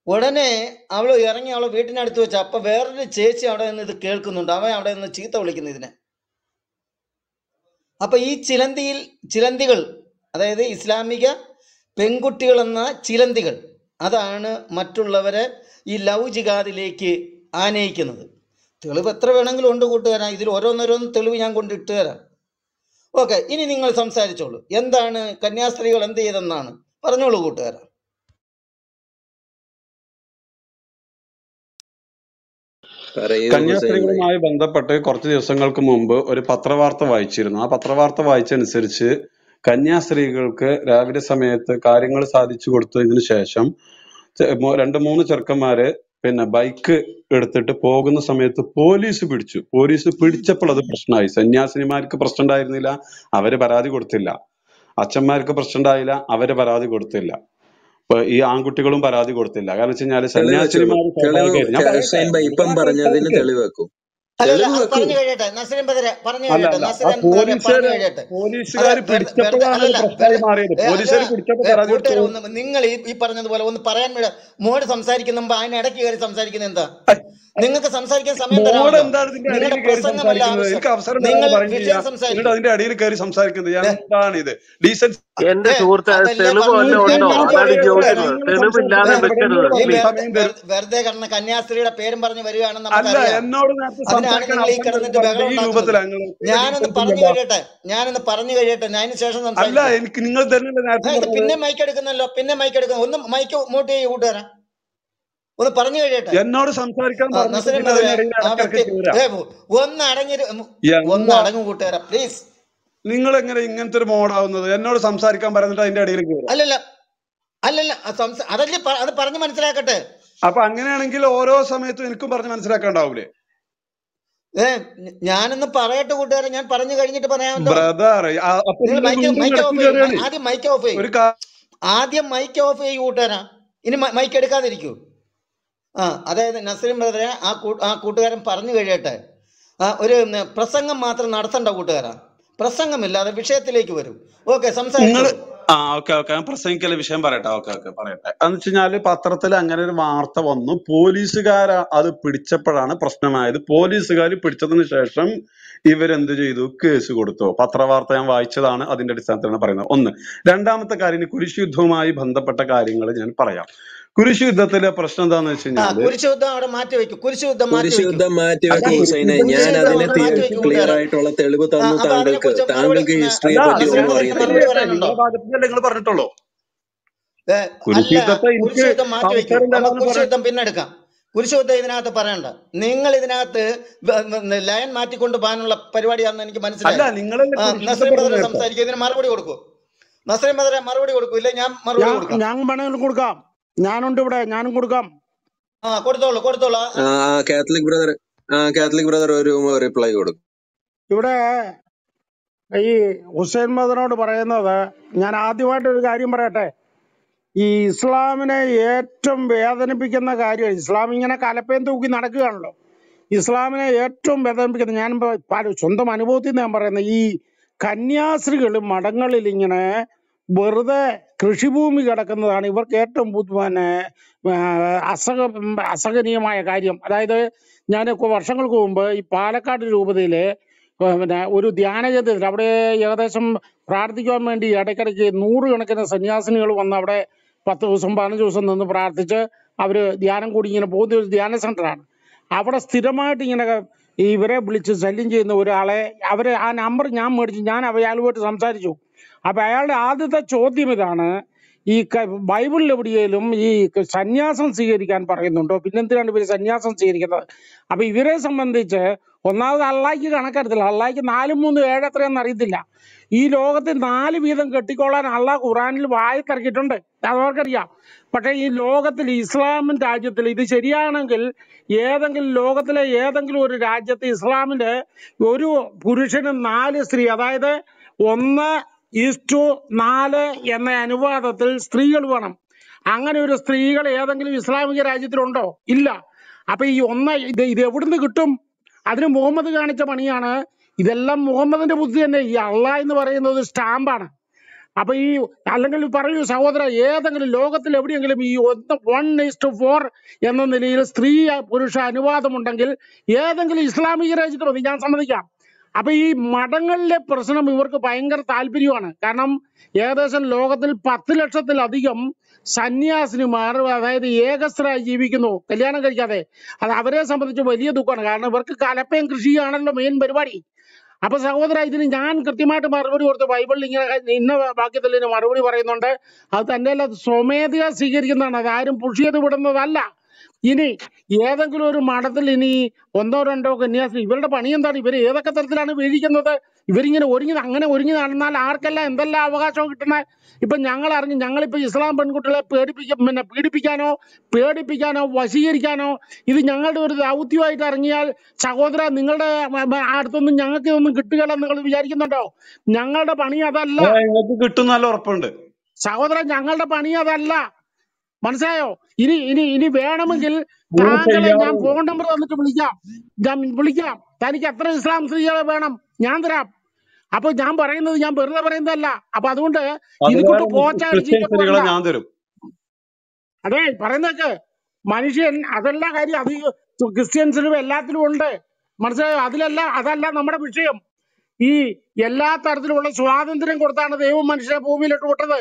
ഉടനെ അവൾ ഇറങ്ങി അവളെ വീട്ടിനടുത്ത് വെച്ച് അപ്പൊ വേറൊരു ചേച്ചി അവിടെ നിന്ന് ഇത് കേൾക്കുന്നുണ്ട്. അവൻ അവിടെ നിന്ന് ചീത്ത വിളിക്കുന്നു ഇതിനെ. അപ്പൊ ഈ ചിലന്തിയിൽ ചിലന്തികൾ അതായത് ഇസ്ലാമിക പെൺകുട്ടികൾ എന്ന ചിലന്തികൾ അതാണ് മറ്റുള്ളവരെ ഈ ലൗ ജിഗാദിലേക്ക് ആനയിക്കുന്നത്. തെളിവ് എത്ര വേണമെങ്കിലും ഉണ്ട് കൂട്ടുകാരാ. ഇതിൽ ഓരോന്നോരോന്ന് തെളിവ് ഞാൻ കൊണ്ട് ഇട്ട് തരാം. ഓക്കെ ഇനി നിങ്ങൾ സംസാരിച്ചോളൂ. എന്താണ് കന്യാസ്ത്രീകൾ എന്ത് ചെയ്തെന്നാണ്. പറഞ്ഞോളൂ കൂട്ടുകാരാ. കന്യാസ്ത്രീകളുമായി ബന്ധപ്പെട്ട് കുറച്ച് ദിവസങ്ങൾക്ക് മുമ്പ് ഒരു പത്രവാർത്ത വായിച്ചിരുന്നു. ആ പത്രവാർത്ത വായിച്ചനുസരിച്ച് കന്യാസ്ത്രീകൾക്ക് രാവിലെ സമയത്ത് കാര്യങ്ങൾ സാധിച്ചു കൊടുത്തതിനു ശേഷം രണ്ട് മൂന്ന് ചെറുക്കന്മാര് പിന്നെ ബൈക്ക് എടുത്തിട്ട് പോകുന്ന സമയത്ത് പോലീസ് പിടിച്ചു. പോലീസ് പിടിച്ചപ്പോൾ അത് പ്രശ്നമായി. സന്യാസിനിമാർക്ക് പ്രശ്നം ഉണ്ടായിരുന്നില്ല അവർ പരാതി കൊടുത്തില്ല. അച്ഛന്മാർക്ക് പ്രശ്നം ഉണ്ടായില്ല അവർ പരാതി കൊടുത്തില്ല. ഈ ആൺകുട്ടികളും പരാതി കൊടുത്തില്ല. കാരണം വെച്ച് കഴിഞ്ഞാൽ സന്യാസിനിമാർ ഇപ്പം പറഞ്ഞതിന് സംസാരിക്കട്ടെ നിങ്ങൾ ഈ പറഞ്ഞതുപോലെ ഒന്ന് പറയാൻ മോഡ് സംസാരിക്കുന്ന മുമ്പ് അതിന് ഇടയ്ക്ക് കയറി സംസാരിക്കുന്നത് എന്താ? നിങ്ങൾക്ക് സംസാരിക്കാൻ സമയം അതിന്റെ അടിയിൽ കയറി സംസാരിക്കുന്നത്? ഞാൻ എന്താണ് ഇത് ഡീസൻസ് എന്റെ സുഹൃത്തെ വെറുതെ കിടന്ന കന്യാസ്ത്രീയുടെ പേരും പറഞ്ഞു വരികയാണെന്ന് ഞാനൊന്ന് പറഞ്ഞു കഴിയട്ടെ ഞാനൊന്ന് പറഞ്ഞു കഴിയട്ടെ ഞാൻ അതിന് ശേഷം അല്ല സംസാരിക്കാം. എനിക്ക് നിങ്ങൾ തന്നെയല്ലേ നേരത്തെ പിന്നെ മൈക്ക് എടുക്കുന്നല്ലോ. പിന്നെ മൈക്ക് എടുക്കുന്നു. ഒന്ന് മൈക്ക് മൂട്ട് ചെയ്യ് കൂട്ടുകാരാ. ഒന്ന് പറഞ്ഞു കഴിയട്ടെ. എന്നോട് സംസാരിക്കാൻ ഒന്ന് അടങ്ങി ഒന്ന് എന്താ അടങ്ങും കൂട്ടുകാരാ പ്ലീസ് നിങ്ങൾ എങ്ങനെ ഇങ്ങനത്തെ ഒരു മോഡാവുന്നത്? എന്നോട് സംസാരിക്കാൻ പറഞ്ഞിട്ട് അതിന്റെ ഇടയിൽ കയറുക. അല്ലല്ല അല്ലല്ല അതല്ലേ അത് പറഞ്ഞ് മനസ്സിലാക്കട്ടെ. അപ്പൊ അങ്ങനെയാണെങ്കിൽ ഓരോ സമയത്തും എനിക്കും പറഞ്ഞ് മനസ്സിലാക്കാണ്ടാവൂലേ? ഏ ഞാനൊന്ന് പറയട്ടെ കൂട്ടുകാരെ ഞാൻ പറഞ്ഞു കഴിഞ്ഞിട്ട് പറയാമല്ലോ ആദ്യം മൈക്ക് ഓഫ് ചെയ്യും. ആദ്യം മൈക്ക് ഓഫ് ചെയ്യൂ കൂട്ടുകാരാ. ഇനി മൈക്ക് എടുക്കാതിരിക്കൂ. ആ അതായത് നസീം ബ്രദറെ ആ കൂ ആ കൂട്ടുകാരൻ പറഞ്ഞു കഴിയട്ടെ. ഒരു പ്രസംഗം മാത്രം നടത്തണ്ട കൂട്ടുകാരാ. പ്രസംഗമില്ലാതെ വിഷയത്തിലേക്ക് വരും. ഓക്കെ സംസാരിച്ചോളൂ ആ ഓക്കെ ഓക്കെ. പ്രസംഗിക്കൽ വിഷയം പറയട്ടെ. ഓക്കെ ഓക്കെ പറയട്ടെ. എന്ന് വെച്ച് പത്രത്തിൽ അങ്ങനെ ഒരു വാർത്ത വന്നു. പോലീസുകാർ അത് പിടിച്ചപ്പോഴാണ് പ്രശ്നമായത്. പോലീസുകാർ പിടിച്ചതിന് ശേഷം ഇവരെന്ത് ചെയ്തു? കേസ് കൊടുത്തു. പത്രവാർത്ത ഞാൻ വായിച്ചതാണ്. അതിന്റെ അടിസ്ഥാനത്തിലാണ് പറയുന്നത്. ഒന്ന് രണ്ടാമത്തെ കാര്യം ഇനി കുരിശ് യുദ്ധവുമായി ബന്ധപ്പെട്ട കാര്യങ്ങൾ ഞാൻ പറയാം. കുരിശ് യുദ്ധത്തിലെ പ്രശ്നം എന്താന്ന് വെച്ച് ആ കഴിഞ്ഞാൽ കുരിശ് യുദ്ധം അവിടെ മാറ്റി വെക്കും കുരിശുയുദ്ധം മാറ്റി കുരിശ് വെക്കും യുദ്ധം മാറ്റി അല്ല വെക്കൂ ഹുസൈനെ. ഞാൻ അതിനെ അതിന് അവിടെ മാറ്റി ക്ലിയർ ആയിട്ടുള്ള തെളിവ് ആ തന്നു അപ്പൊ അതിനെ താങ്കൾക്ക്. കുറിച്ച് മറുപടി താങ്കൾക്ക് ഹിസ്റ്ററിയെ പറ്റി ഒന്നും അറിയത്തില്ല. മറുപടി പറയട്ടെ പറയാനുണ്ടോ? നിങ്ങളുടെ ഭാഗത്തുനിന്നല്ലേ നിങ്ങൾ പറഞ്ഞിട്ടുള്ളൂ. ഏ, കുരിശ് അല്ല യുദ്ധത്തെ എനിക്ക് കുരിശ് യുദ്ധം മാറ്റി വെക്കും അവസരം നമുക്ക് തരാന്ന് കുരിശ് പറ പിന്നെ എടുക്കാം. കുരിശ് ഇതിനകത്ത് പറയണ്ട. നിങ്ങൾ ഇതിനകത്ത് വ- വ- ലയൻ മാറ്റിക്കൊണ്ട് പോകാനുള്ള പരിപാടിയാണെന്ന് എനിക്ക് അല്ല മനസ്സിലായി നിങ്ങളല്ലേ ആ നസ്രീം സംസാരിക്കും. ഇതിന് മറുപടി കൊടുക്കൂ. നസ്രീം മറുപടി കൊടുക്കൂ. ഇല്ലേ ഞാൻ മറുപടി ഞാൻ കൊടുക്കാം. ഞാൻ കൊടുക്കാം. ഞാനുണ്ട് ഇവിടെ ഞാനും കൊടുക്കാം. ആ കൊടുത്തോളൂ കൊടുത്തോളൂ. ആ, കാത്തലിക് ബ്രദർ ആ കാത്തലിക് ബ്രദർ ഒരു റിപ്ലൈ കൊടുക്കും ഇവിടെ ഈ ഹുസൈൻ മദനോട് പറയുന്നത് ഞാൻ ആദ്യമായിട്ട് ഒരു കാര്യം പറയട്ടെ. ഈ ഇസ്ലാമിനെ ഏറ്റവും വേദനിപ്പിക്കുന്ന കാര്യം ഇസ്ലാം ഇങ്ങനെ കലപ്പയും തൂക്കി നടക്കുകയാണല്ലോ. ഇസ്ലാമിനെ ഏറ്റവും വേദനിപ്പിക്കുന്ന ഞാൻ സ്വന്തം അനുഭവത്തിൽ നിന്ന് ഞാൻ പറയുന്നത് ഈ കന്യാസ്ത്രീകൾ മഠങ്ങളിൽ ഇങ്ങനെ വെറുതെ കൃഷിഭൂമി കിടക്കുന്നതാണ് ഇവർക്ക് ഏറ്റവും പിന്നെ അസഹ അസഹനീയമായ കാര്യം. അതായത് ഞാൻ വർഷങ്ങൾക്ക് മുമ്പ് ഈ പാലക്കാട് രൂപതയിലെ പിന്നെ ഒരു ധ്യാന കേന്ദ്രത്തിൽ അവിടെ ഏകദേശം പ്രാർത്ഥിക്കാൻ വേണ്ടി ഇടയ്ക്കിടയ്ക്ക് നൂറുകണക്കിന് സന്യാസിനികൾ വന്ന് അവിടെ പത്ത് ദിവസം പതിനഞ്ച് ദിവസം നിന്ന് പ്രാർത്ഥിച്ച് അവർ ധ്യാനം കൂടി ഇങ്ങനെ പോകുന്ന ഒരു ധ്യാന സെന്ററാണ്. അവിടെ സ്ഥിരമായിട്ട് ഇങ്ങനെ ഇവരെ വിളിച്ച് ശല്യം ചെയ്യുന്ന ഒരാളെ അവരെ ആ നമ്പർ ഞാൻ മേടിച്ചു ഞാൻ അയാളുമായിട്ട് സംസാരിച്ചു. അപ്പൊ അയാളുടെ ആദ്യത്തെ ചോദ്യം ഇതാണ്. ഈ ബൈബിളിൽ എവിടെയെങ്കിലും ഈ സന്യാസം സ്വീകരിക്കാൻ പറയുന്നുണ്ടോ? പിന്നെന്തിനാണ് ഇവർ സന്യാസം സ്വീകരിക്കുന്നത്? അപ്പൊ ഇവരെ സംബന്ധിച്ച് ഒന്നാമത് അള്ളാഹിക്ക് കണക്കെടുത്തില്ല അള്ളാഹിക്ക് നാലും മൂന്ന് ഏഴ് എത്രയെന്ന് അറിയത്തില്ല. ഈ ലോകത്ത് നാല് വീതം കെട്ടിക്കോളാൻ അള്ളാഹ് ഖുറാനിൽ വായി തിറക്കിയിട്ടുണ്ട്. അതവർക്കറിയാം പക്ഷേ ഈ ലോകത്തിൽ ഇസ്ലാമിൻ രാജ്യത്തിൽ ഇത് ശരിയാണെങ്കിൽ ഏതെങ്കിലും ലോകത്തിലെ ഏതെങ്കിലും ഒരു രാജ്യത്ത് ഇസ്ലാമിന്റെ ഒരു പുരുഷനും നാല് സ്ത്രീ അതായത് ഒന്ന് ഈസ്റ്റു നാല് എന്ന അനുപാതത്തിൽ സ്ത്രീകൾ വേണം. അങ്ങനെ ഒരു സ്ത്രീകൾ ഏതെങ്കിലും ഇസ്ലാമിക രാജ്യത്തിലുണ്ടോ? ഇല്ല. അപ്പൊ ഈ ഒന്ന് ഇത് ഇത് എവിടുന്ന് കിട്ടും? അതിന് മുഹമ്മദ് കാണിച്ച പണിയാണ്. ഇതെല്ലാം മുഹമ്മദിന്റെ ബുദ്ധി തന്നെ. ഈ അള്ള എന്ന് പറയുന്നത് സ്റ്റാമ്പാണ്. അപ്പൊ ഈ അല്ലെങ്കിൽ പറയൂ സഹോദര ഏതെങ്കിലും ലോകത്തിൽ എവിടെയെങ്കിലും ഈ ഒന്ന് വൺ ഈസ്റ്റ് ഫോർ എന്ന നിലയിൽ സ്ത്രീ പുരുഷ അനുവാദമുണ്ടെങ്കിൽ ഏതെങ്കിലും ഇസ്ലാമിക രാജ്യത്തിലോ ഞാൻ സമ്മതിക്കാം. അപ്പൊ ഈ മഠങ്ങളിലെ പ്രശ്നം ഇവർക്ക് ഭയങ്കര താല്പര്യമാണ്. കാരണം ഏകദേശം ലോകത്തിൽ പത്ത് ലക്ഷത്തിലധികം സന്യാസിനിമാർ അതായത് ഏകസ്ത്രായി ജീവിക്കുന്നു. കല്യാണം കഴിക്കാതെ. അത് അവരെ സംബന്ധിച്ച് വലിയ ദുഃഖമാണ്. കാരണം ഇവർക്ക് കലപ്പയും കൃഷിയാണല്ലോ മെയിൻ പരിപാടി. അപ്പൊ സഹോദര ഇതിന് ഞാൻ കൃത്യമായിട്ട് മറുപടി കൊടുത്തു ബൈബിളിൽ ഇങ്ങനെ ഇന്ന വാക്യത്തിൽ മറുപടി പറയുന്നുണ്ട്. അത് തന്നെയല്ല സ്വമേധയാ സ്വീകരിക്കുന്നതാണ്. അത് ആരും പുഷ് ചെയ്ത് വിടുന്നതല്ല. ഇനി ഏതെങ്കിലും ഒരു മഠത്തിൽ ഇനി ഒന്നോ രണ്ടോ കന്യാസ്ത്രീ ഇവരുടെ പണി എന്താണ്? ഇവർ ഏതൊക്കെ തരത്തിലാണ് വീഴിക്കുന്നത്? ഇവരിങ്ങനെ ഒരുങ്ങി അങ്ങനെ ഒരുങ്ങി നടന്നാൽ ആർക്കെല്ലാം എന്തെല്ലാം അവകാശവും കിട്ടുന്നത് ഇപ്പൊ ഞങ്ങൾ അറിഞ്ഞു ഞങ്ങളിപ്പോ ഇസ്ലാം പെൺകുട്ടികളെ പേടിപ്പിക്ക പിന്നെ പീഡിപ്പിക്കാനോ പേടിപ്പിക്കാനോ വശീകരിക്കാനോ ഇത് ഞങ്ങളുടെ ഒരു ദൗത്യമായിട്ട് ഇറങ്ങിയാൽ സഹോദര നിങ്ങളുടെ അടുത്തൊന്നും ഞങ്ങൾക്ക് ഇതൊന്നും കിട്ടുകയില്ല നിങ്ങൾ വിചാരിക്കുന്നുണ്ടോ? ഞങ്ങളുടെ പണി അതല്ല. കിട്ടും നല്ല ഉറപ്പുണ്ട്. സഹോദരൻ ഞങ്ങളുടെ പണി അതല്ല. മനസ്സിലായോ? ഇനി ഇനി ഇനി വേണമെങ്കിൽ താങ്കളെ ഞാൻ ഫോൺ നമ്പർ തന്നിട്ട് വിളിക്കാം. ഞാൻ വിളിക്കാം. തനിക്ക് എത്ര ഇസ്ലാം സ്ത്രീകളെ വേണം? ഞാൻ തരാം. അപ്പൊ ഞാൻ പറയുന്നത് ഞാൻ വെറുതെ പറയുന്നതല്ല. അപ്പൊ അതുകൊണ്ട് ഇത് കൊണ്ട് അതിലേറെ പോച്ച ക്രിസ്ത്യൻ അടിച്ചിട്ട് സ്ത്രീകളെ പോകണ്ട ഞാൻ തരും. അതെ പറയുന്നേക്ക് മനുഷ്യൻ അതല്ല കാര്യം. അത് ക്രിസ്ത്യൻസിനും എല്ലാത്തിനും എല്ലാത്തിലും ഉണ്ട്. മനസ്സിലായോ? അതിലല്ല അതല്ല നമ്മുടെ വിഷയം. ഈ എല്ലാ തരത്തിലുള്ള സ്വാതന്ത്ര്യം കൊടുത്താണ് ദൈവം മനുഷ്യനെ ഭൂമിയിലിട്ട് വിട്ടത്.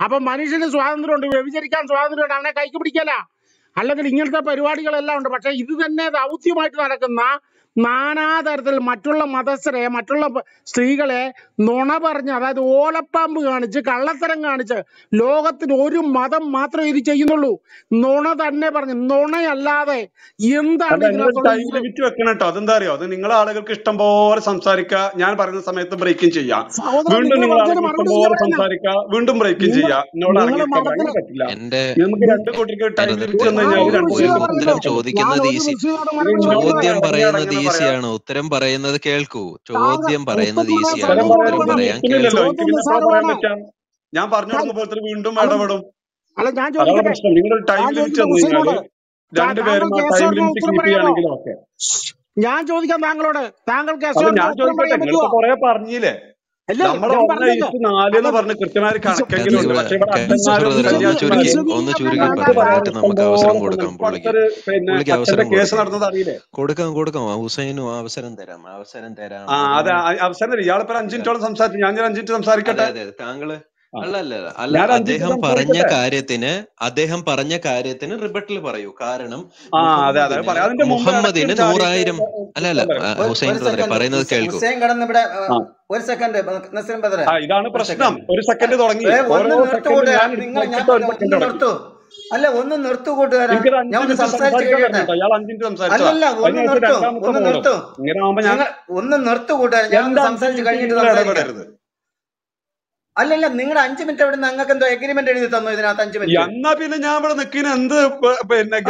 അപ്പൊ മനുഷ്യന് സ്വാതന്ത്ര്യമുണ്ട് വ്യഭിചരിക്കാൻ സ്വാതന്ത്ര്യമുണ്ട് അവനെ കൈക്ക് പിടിക്കല. അല്ലെങ്കിൽ ഇങ്ങനത്തെ പരിപാടികളെല്ലാം ഉണ്ട്. പക്ഷെ ഇത് തന്നെ ദൗത്യമായിട്ട് നടക്കുന്ന നാനാതരത്തിൽ മറ്റുള്ള മതസ്ഥരെ മറ്റുള്ള സ്ത്രീകളെ നുണ പറഞ്ഞ് അതായത് ഓലപ്പാമ്പ് കാണിച്ച് കള്ളത്തരം കാണിച്ച് ലോകത്തിന് ഒരു മതം മാത്രമേ ഇത് ചെയ്യുന്നുള്ളൂ. നുണ തന്നെ പറഞ്ഞു നുണയല്ലാതെ എന്താണ് ലിമിറ്റ് വെക്കണം കേട്ടോ. അതെന്താ അറിയോ? അത് നിങ്ങളെ ആളുകൾക്ക് ഇഷ്ടം പോലെ സംസാരിക്കുക. ഞാൻ പറയുന്ന സമയത്ത് ബ്രേക്കിംഗ് ചെയ്യാം. വീണ്ടും നിങ്ങൾ ഇഷ്ടം പോലെ വീണ്ടും ബ്രേക്കിംഗ് ചെയ്യാം. എന്നോട് പറ്റില്ല. നമുക്ക് രണ്ട് ടൈം സംസാരിക്കാം ചോദിക്കുന്നത് ഈ ചോദ്യം പറയുന്നത് ഈസിയാണ്? ആണ് ഉത്തരം പറയുന്നത് കേൾക്കൂ. ചോദ്യം പറയുന്നത് ഈസിയാണ്? ഉത്തരം പറയാൻ ഞാൻ പറഞ്ഞു വീണ്ടും അല്ല ഇടപെടും. അല്ല ഞാൻ ചോദിക്കാം നിങ്ങൾ ടൈം ഞാൻ ചോദിക്കാം താങ്കളോട്. താങ്കൾക്ക് പറഞ്ഞില്ലേ? ഇഷ്ടം നമുക്ക് അവസരം കൊടുക്കാം. കേസ് കൊടുക്കാം. നടന്നത് അറിയില്ലേ? കൊടുക്കാം കൊടുക്കാം. ഹുസൈനും അവസരം തരാം. അവസരം തരാം. അവസരം ഇയാളിപ്പോ അഞ്ചു മിനിറ്റോളം സംസാരിച്ചു. ഞാൻ അഞ്ചു മിനിറ്റ് സംസാരിക്കട്ടെ? അതെ. താങ്കൾ. അല്ല അദ്ദേഹം പറഞ്ഞ കാര്യത്തിന് അദ്ദേഹം പറഞ്ഞ കാര്യത്തിന് റിബട്ടൽ പറയൂ. കാരണം ആ അതെ അതെ മുഹമ്മദിന് അതിന്റെ മുമ്പ് മുഹമ്മദിന് ഒരു ചാടിയിട്ട് നൂറായിരം അല്ല അല്ല ഹുസൈൻ ബ്രദറെ പറയുന്നത് കേൾക്കൂ. ഹുസൈൻ കടന്ന് ഇവിടെ ഒരു സെക്കൻഡ് നസീം ബദറെ ഇതാണ് പ്രശ്നം. ഒരു സെക്കൻഡ് തുടങ്ങി. നിർത്ത് അല്ല ഒന്ന് നിർത്തു കൂട്ടുകാരാ. ഞാൻ ഒന്ന് സംസാരിച്ച് കഴിയട്ടെ അല്ലല്ല ഒന്ന് നിർത്തു. ഒന്ന് നിർത്തു. ഒന്ന് നിർത്തു കൂട്ടുകാരാ. ഞാൻ സംസാരിച്ച് കഴിഞ്ഞിട്ട് നിങ്ങൾ സംസാരിക്കാം. ഇടപെടരുത്? അല്ലല്ല നിങ്ങളുടെ അഞ്ച് മിനിറ്റ് അവിടെ നിങ്ങൾക്ക് എന്തോ എഗ്രിമെന്റ് എഴുതി തന്നു ഇതിനകത്ത് അഞ്ച് മിനിറ്റ് എന്നാ പിന്നെ ഞാൻ ഇവിടെ നിൽക്കുന്ന എന്ത് പിന്നെ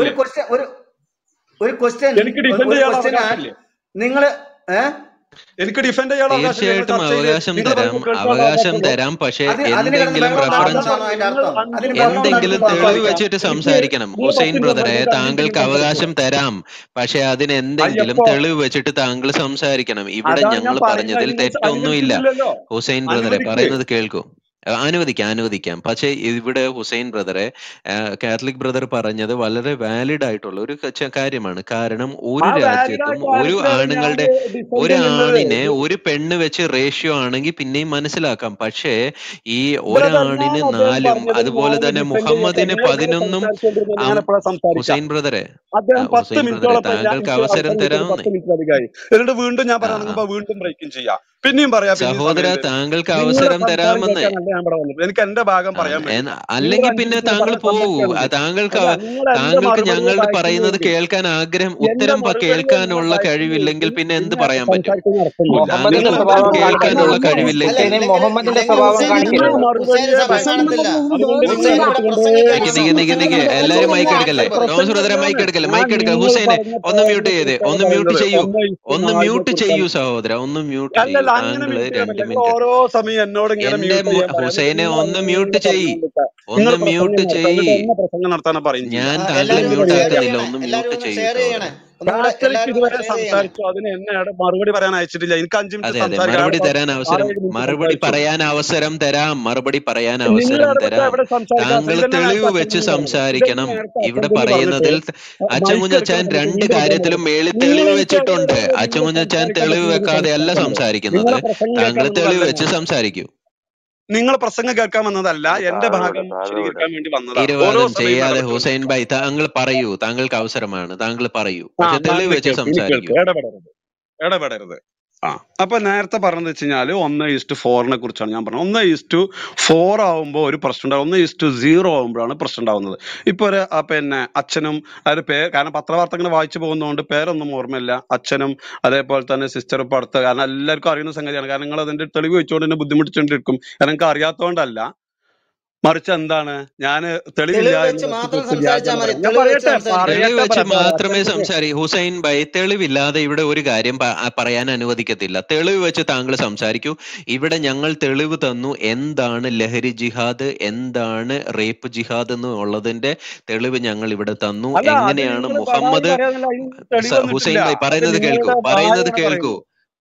ഒരു ക്വസ്റ്റ്യൻ ഒരു ക്വസ്റ്റ്യൻ നിങ്ങൾ ഏഹ് എനിക്ക് ഡിഫെൻഡ് ചെയ്യാൻ തീർച്ചയായിട്ടും അവകാശം തരാം. അവകാശം തരാം. പക്ഷെ എന്തെങ്കിലും റെഫറൻസ് എന്തെങ്കിലും തെളിവ് വെച്ചിട്ട് സംസാരിക്കണം. ഹുസൈൻ ബ്രദറെ താങ്കൾക്ക് അവകാശം തരാം. പക്ഷെ അതിന് എന്തെങ്കിലും തെളിവ് വെച്ചിട്ട് താങ്കൾ സംസാരിക്കണം. ഇവിടെ ഞങ്ങൾ പറഞ്ഞതിൽ തെറ്റൊന്നുമില്ല. ഹുസൈൻ ബ്രദറെ പറയുന്നത് കേൾക്കൂ. അനുവദിക്കാം അനുവദിക്കാം. പക്ഷേ ഇവിടെ ഹുസൈൻ ബ്രദറെ കാത്തലിക് ബ്രദർ പറഞ്ഞത് വളരെ വാലിഡ് ആയിട്ടുള്ള ഒരു കാര്യമാണ്. കാരണം ഒരു രാജ്യത്തും ഒരു ആണുങ്ങളുടെ ഒരു ആണിനെ ഒരു പെണ്ണ് വെച്ച് റേഷ്യോ ആണെങ്കിൽ പിന്നെയും മനസ്സിലാക്കാം. പക്ഷേ ഈ ഒരാണിന് നാലും അതുപോലെ തന്നെ മുഹമ്മദിന് പതിനൊന്നും ഹുസൈൻ ബ്രദറെ താങ്കൾക്ക് അവസരം തരാം. തരാമെന്നേ വീണ്ടും ഞാൻ വീണ്ടും ബ്രേക്കിംഗ് ചെയ്യാം. പിന്നെയും പറയാം സഹോദര താങ്കൾക്ക് അവസരം തരാമെന്നേ എനിക്ക് എന്റെ ഭാഗം പറയാൻ അല്ലെങ്കിൽ പിന്നെ താങ്കൾ പോകൂ. താങ്കൾക്ക് താങ്കൾക്ക് ഞങ്ങൾ ഞങ്ങളുടെ പറയുന്നത് കേൾക്കാൻ ആഗ്രഹം ഉത്തരം കേൾക്കാനുള്ള കഴിവില്ലെങ്കിൽ പിന്നെ എന്ത് പറയാൻ പറ്റും? കേൾക്കാനുള്ള കഴിവില്ലെങ്കിൽ എല്ലാരും മൈക്ക് എടുക്കല്ലേ? തോമസ് ബ്രദറെ മൈക്ക് എടുക്കല്ലേ? മൈക്ക് എടുക്ക. ഹുസൈനെ ഒന്ന് മ്യൂട്ട് ചെയ്തേ. ഒന്ന് മ്യൂട്ട് ചെയ്യൂ. ഒന്ന് മ്യൂട്ട് ചെയ്യൂ സഹോദര. ഒന്ന് മ്യൂട്ട് ചെയ്യൂ. താങ്കൾ രണ്ട് മിനിറ്റ് ഓരോ സമയം എന്നോട് ഇങ്ങനെ എന്റെ ഹുസൈനെ ഒന്ന് മ്യൂട്ട് ചെയ്യ്. പറഞ്ഞുകൊണ്ടിരിക്കുക ഒന്ന് മ്യൂട്ട് ചെയ് ചെയ്യ്. പ്രസംഗം നടത്താൻ പറയും ഞാൻ തന്നെ താങ്കളെ മ്യൂട്ട് ആക്കുന്നില്ല. ഒന്ന് മ്യൂട്ട് ചെയ്യൂ. ഇതുവരെ സംസാരിച്ചു? അതിന് എന്നെ മറുപടി പറയാൻ അയച്ചിട്ടില്ല. എനിക്ക് അഞ്ചു മിനിറ്റ് മറുപടി തരാൻ അവസരം മറുപടി പറയാൻ അവസരം തരാം. മറുപടി പറയാൻ അവസരം തരാം. താങ്കൾ തെളിവ് വെച്ച് സംസാരിക്കണം. ഇവിടെ പറയുന്നതിൽ എടുക്കണം രണ്ട് കാര്യത്തിലും മേളിൽ തെളിവ് വെച്ചിട്ടുണ്ട്. അച്ഛൻ തെളിവ് വെക്കാതെ അല്ല സംസാരിക്കുന്നത്. താങ്കൾ തെളിവ് വെച്ച് സംസാരിക്കൂ. നിങ്ങൾ പ്രസംഗം കേൾക്കാൻ വന്നതല്ല എന്റെ ഭാഗം കേൾക്കാൻ വേണ്ടി വന്നതാണ്. ചെയ്യാതെ ഹുസൈൻ ഭായ് താങ്കൾ പറയൂ താങ്കൾക്ക് അവസരമാണ് താങ്കൾ പറയൂ. ഇടപെടരുത്. ഇടപെടരുത്. ആ അപ്പൊ നേരത്തെ പറഞ്ഞത് വെച്ച് കഴിഞ്ഞാൽ ഒന്ന് ഈസ്റ്റ് ഫോറിനെ കുറിച്ചാണ് ഞാൻ പറഞ്ഞത്. ഒന്ന് ഈസ്റ്റ് ഫോർ ആവുമ്പോൾ ഒരു പ്രശ്നം ഉണ്ടാവും. ഒന്ന് ഈസ്റ്റ് സീറോ ആവുമ്പോഴാണ് പ്രശ്നം ഉണ്ടാവുന്നത്. ഇപ്പൊ ഒരു പിന്നെ അച്ഛനും അതായത് പേര് കാരണം പത്രവാർത്ത ഇങ്ങനെ വായിച്ചു പോകുന്നതുകൊണ്ട് പേരൊന്നും ഓർമ്മയില്ല. അച്ഛനും അതേപോലെ തന്നെ സിസ്റ്ററും ഇപ്പൊ കാരണം എല്ലാവർക്കും അറിയുന്ന സംഗതിയാണ്. കാരണം നിങ്ങൾ അതിന്റെ തെളിവ് വെച്ചുകൊണ്ട് തന്നെ ബുദ്ധിമുട്ടിച്ചുകൊണ്ടിരിക്കും. കാരണം നിങ്ങൾക്ക് അറിയാത്തതുകൊണ്ടല്ല മറിച്ച് എന്താണ്? ഞാൻ മാത്രമേ സംസാരി ഹുസൈൻ ബൈ തെളിവില്ലാതെ ഇവിടെ ഒരു കാര്യം പറയാൻ അനുവദിക്കത്തില്ല. തെളിവ് വെച്ച് താങ്കൾ സംസാരിക്കൂ. ഇവിടെ ഞങ്ങൾ തെളിവ് തന്നു. എന്താണ് ലഹരി ജിഹാദ്? എന്താണ് റേപ്പ് ജിഹാദ് എന്നുള്ളതിന്റെ തെളിവ് ഞങ്ങൾ ഇവിടെ തന്നു. എങ്ങനെയാണ് മുഹമ്മദ് ഹുസൈൻ ബൈ പറയുന്നത് കേൾക്കൂ. പറയുന്നത് കേൾക്കൂ.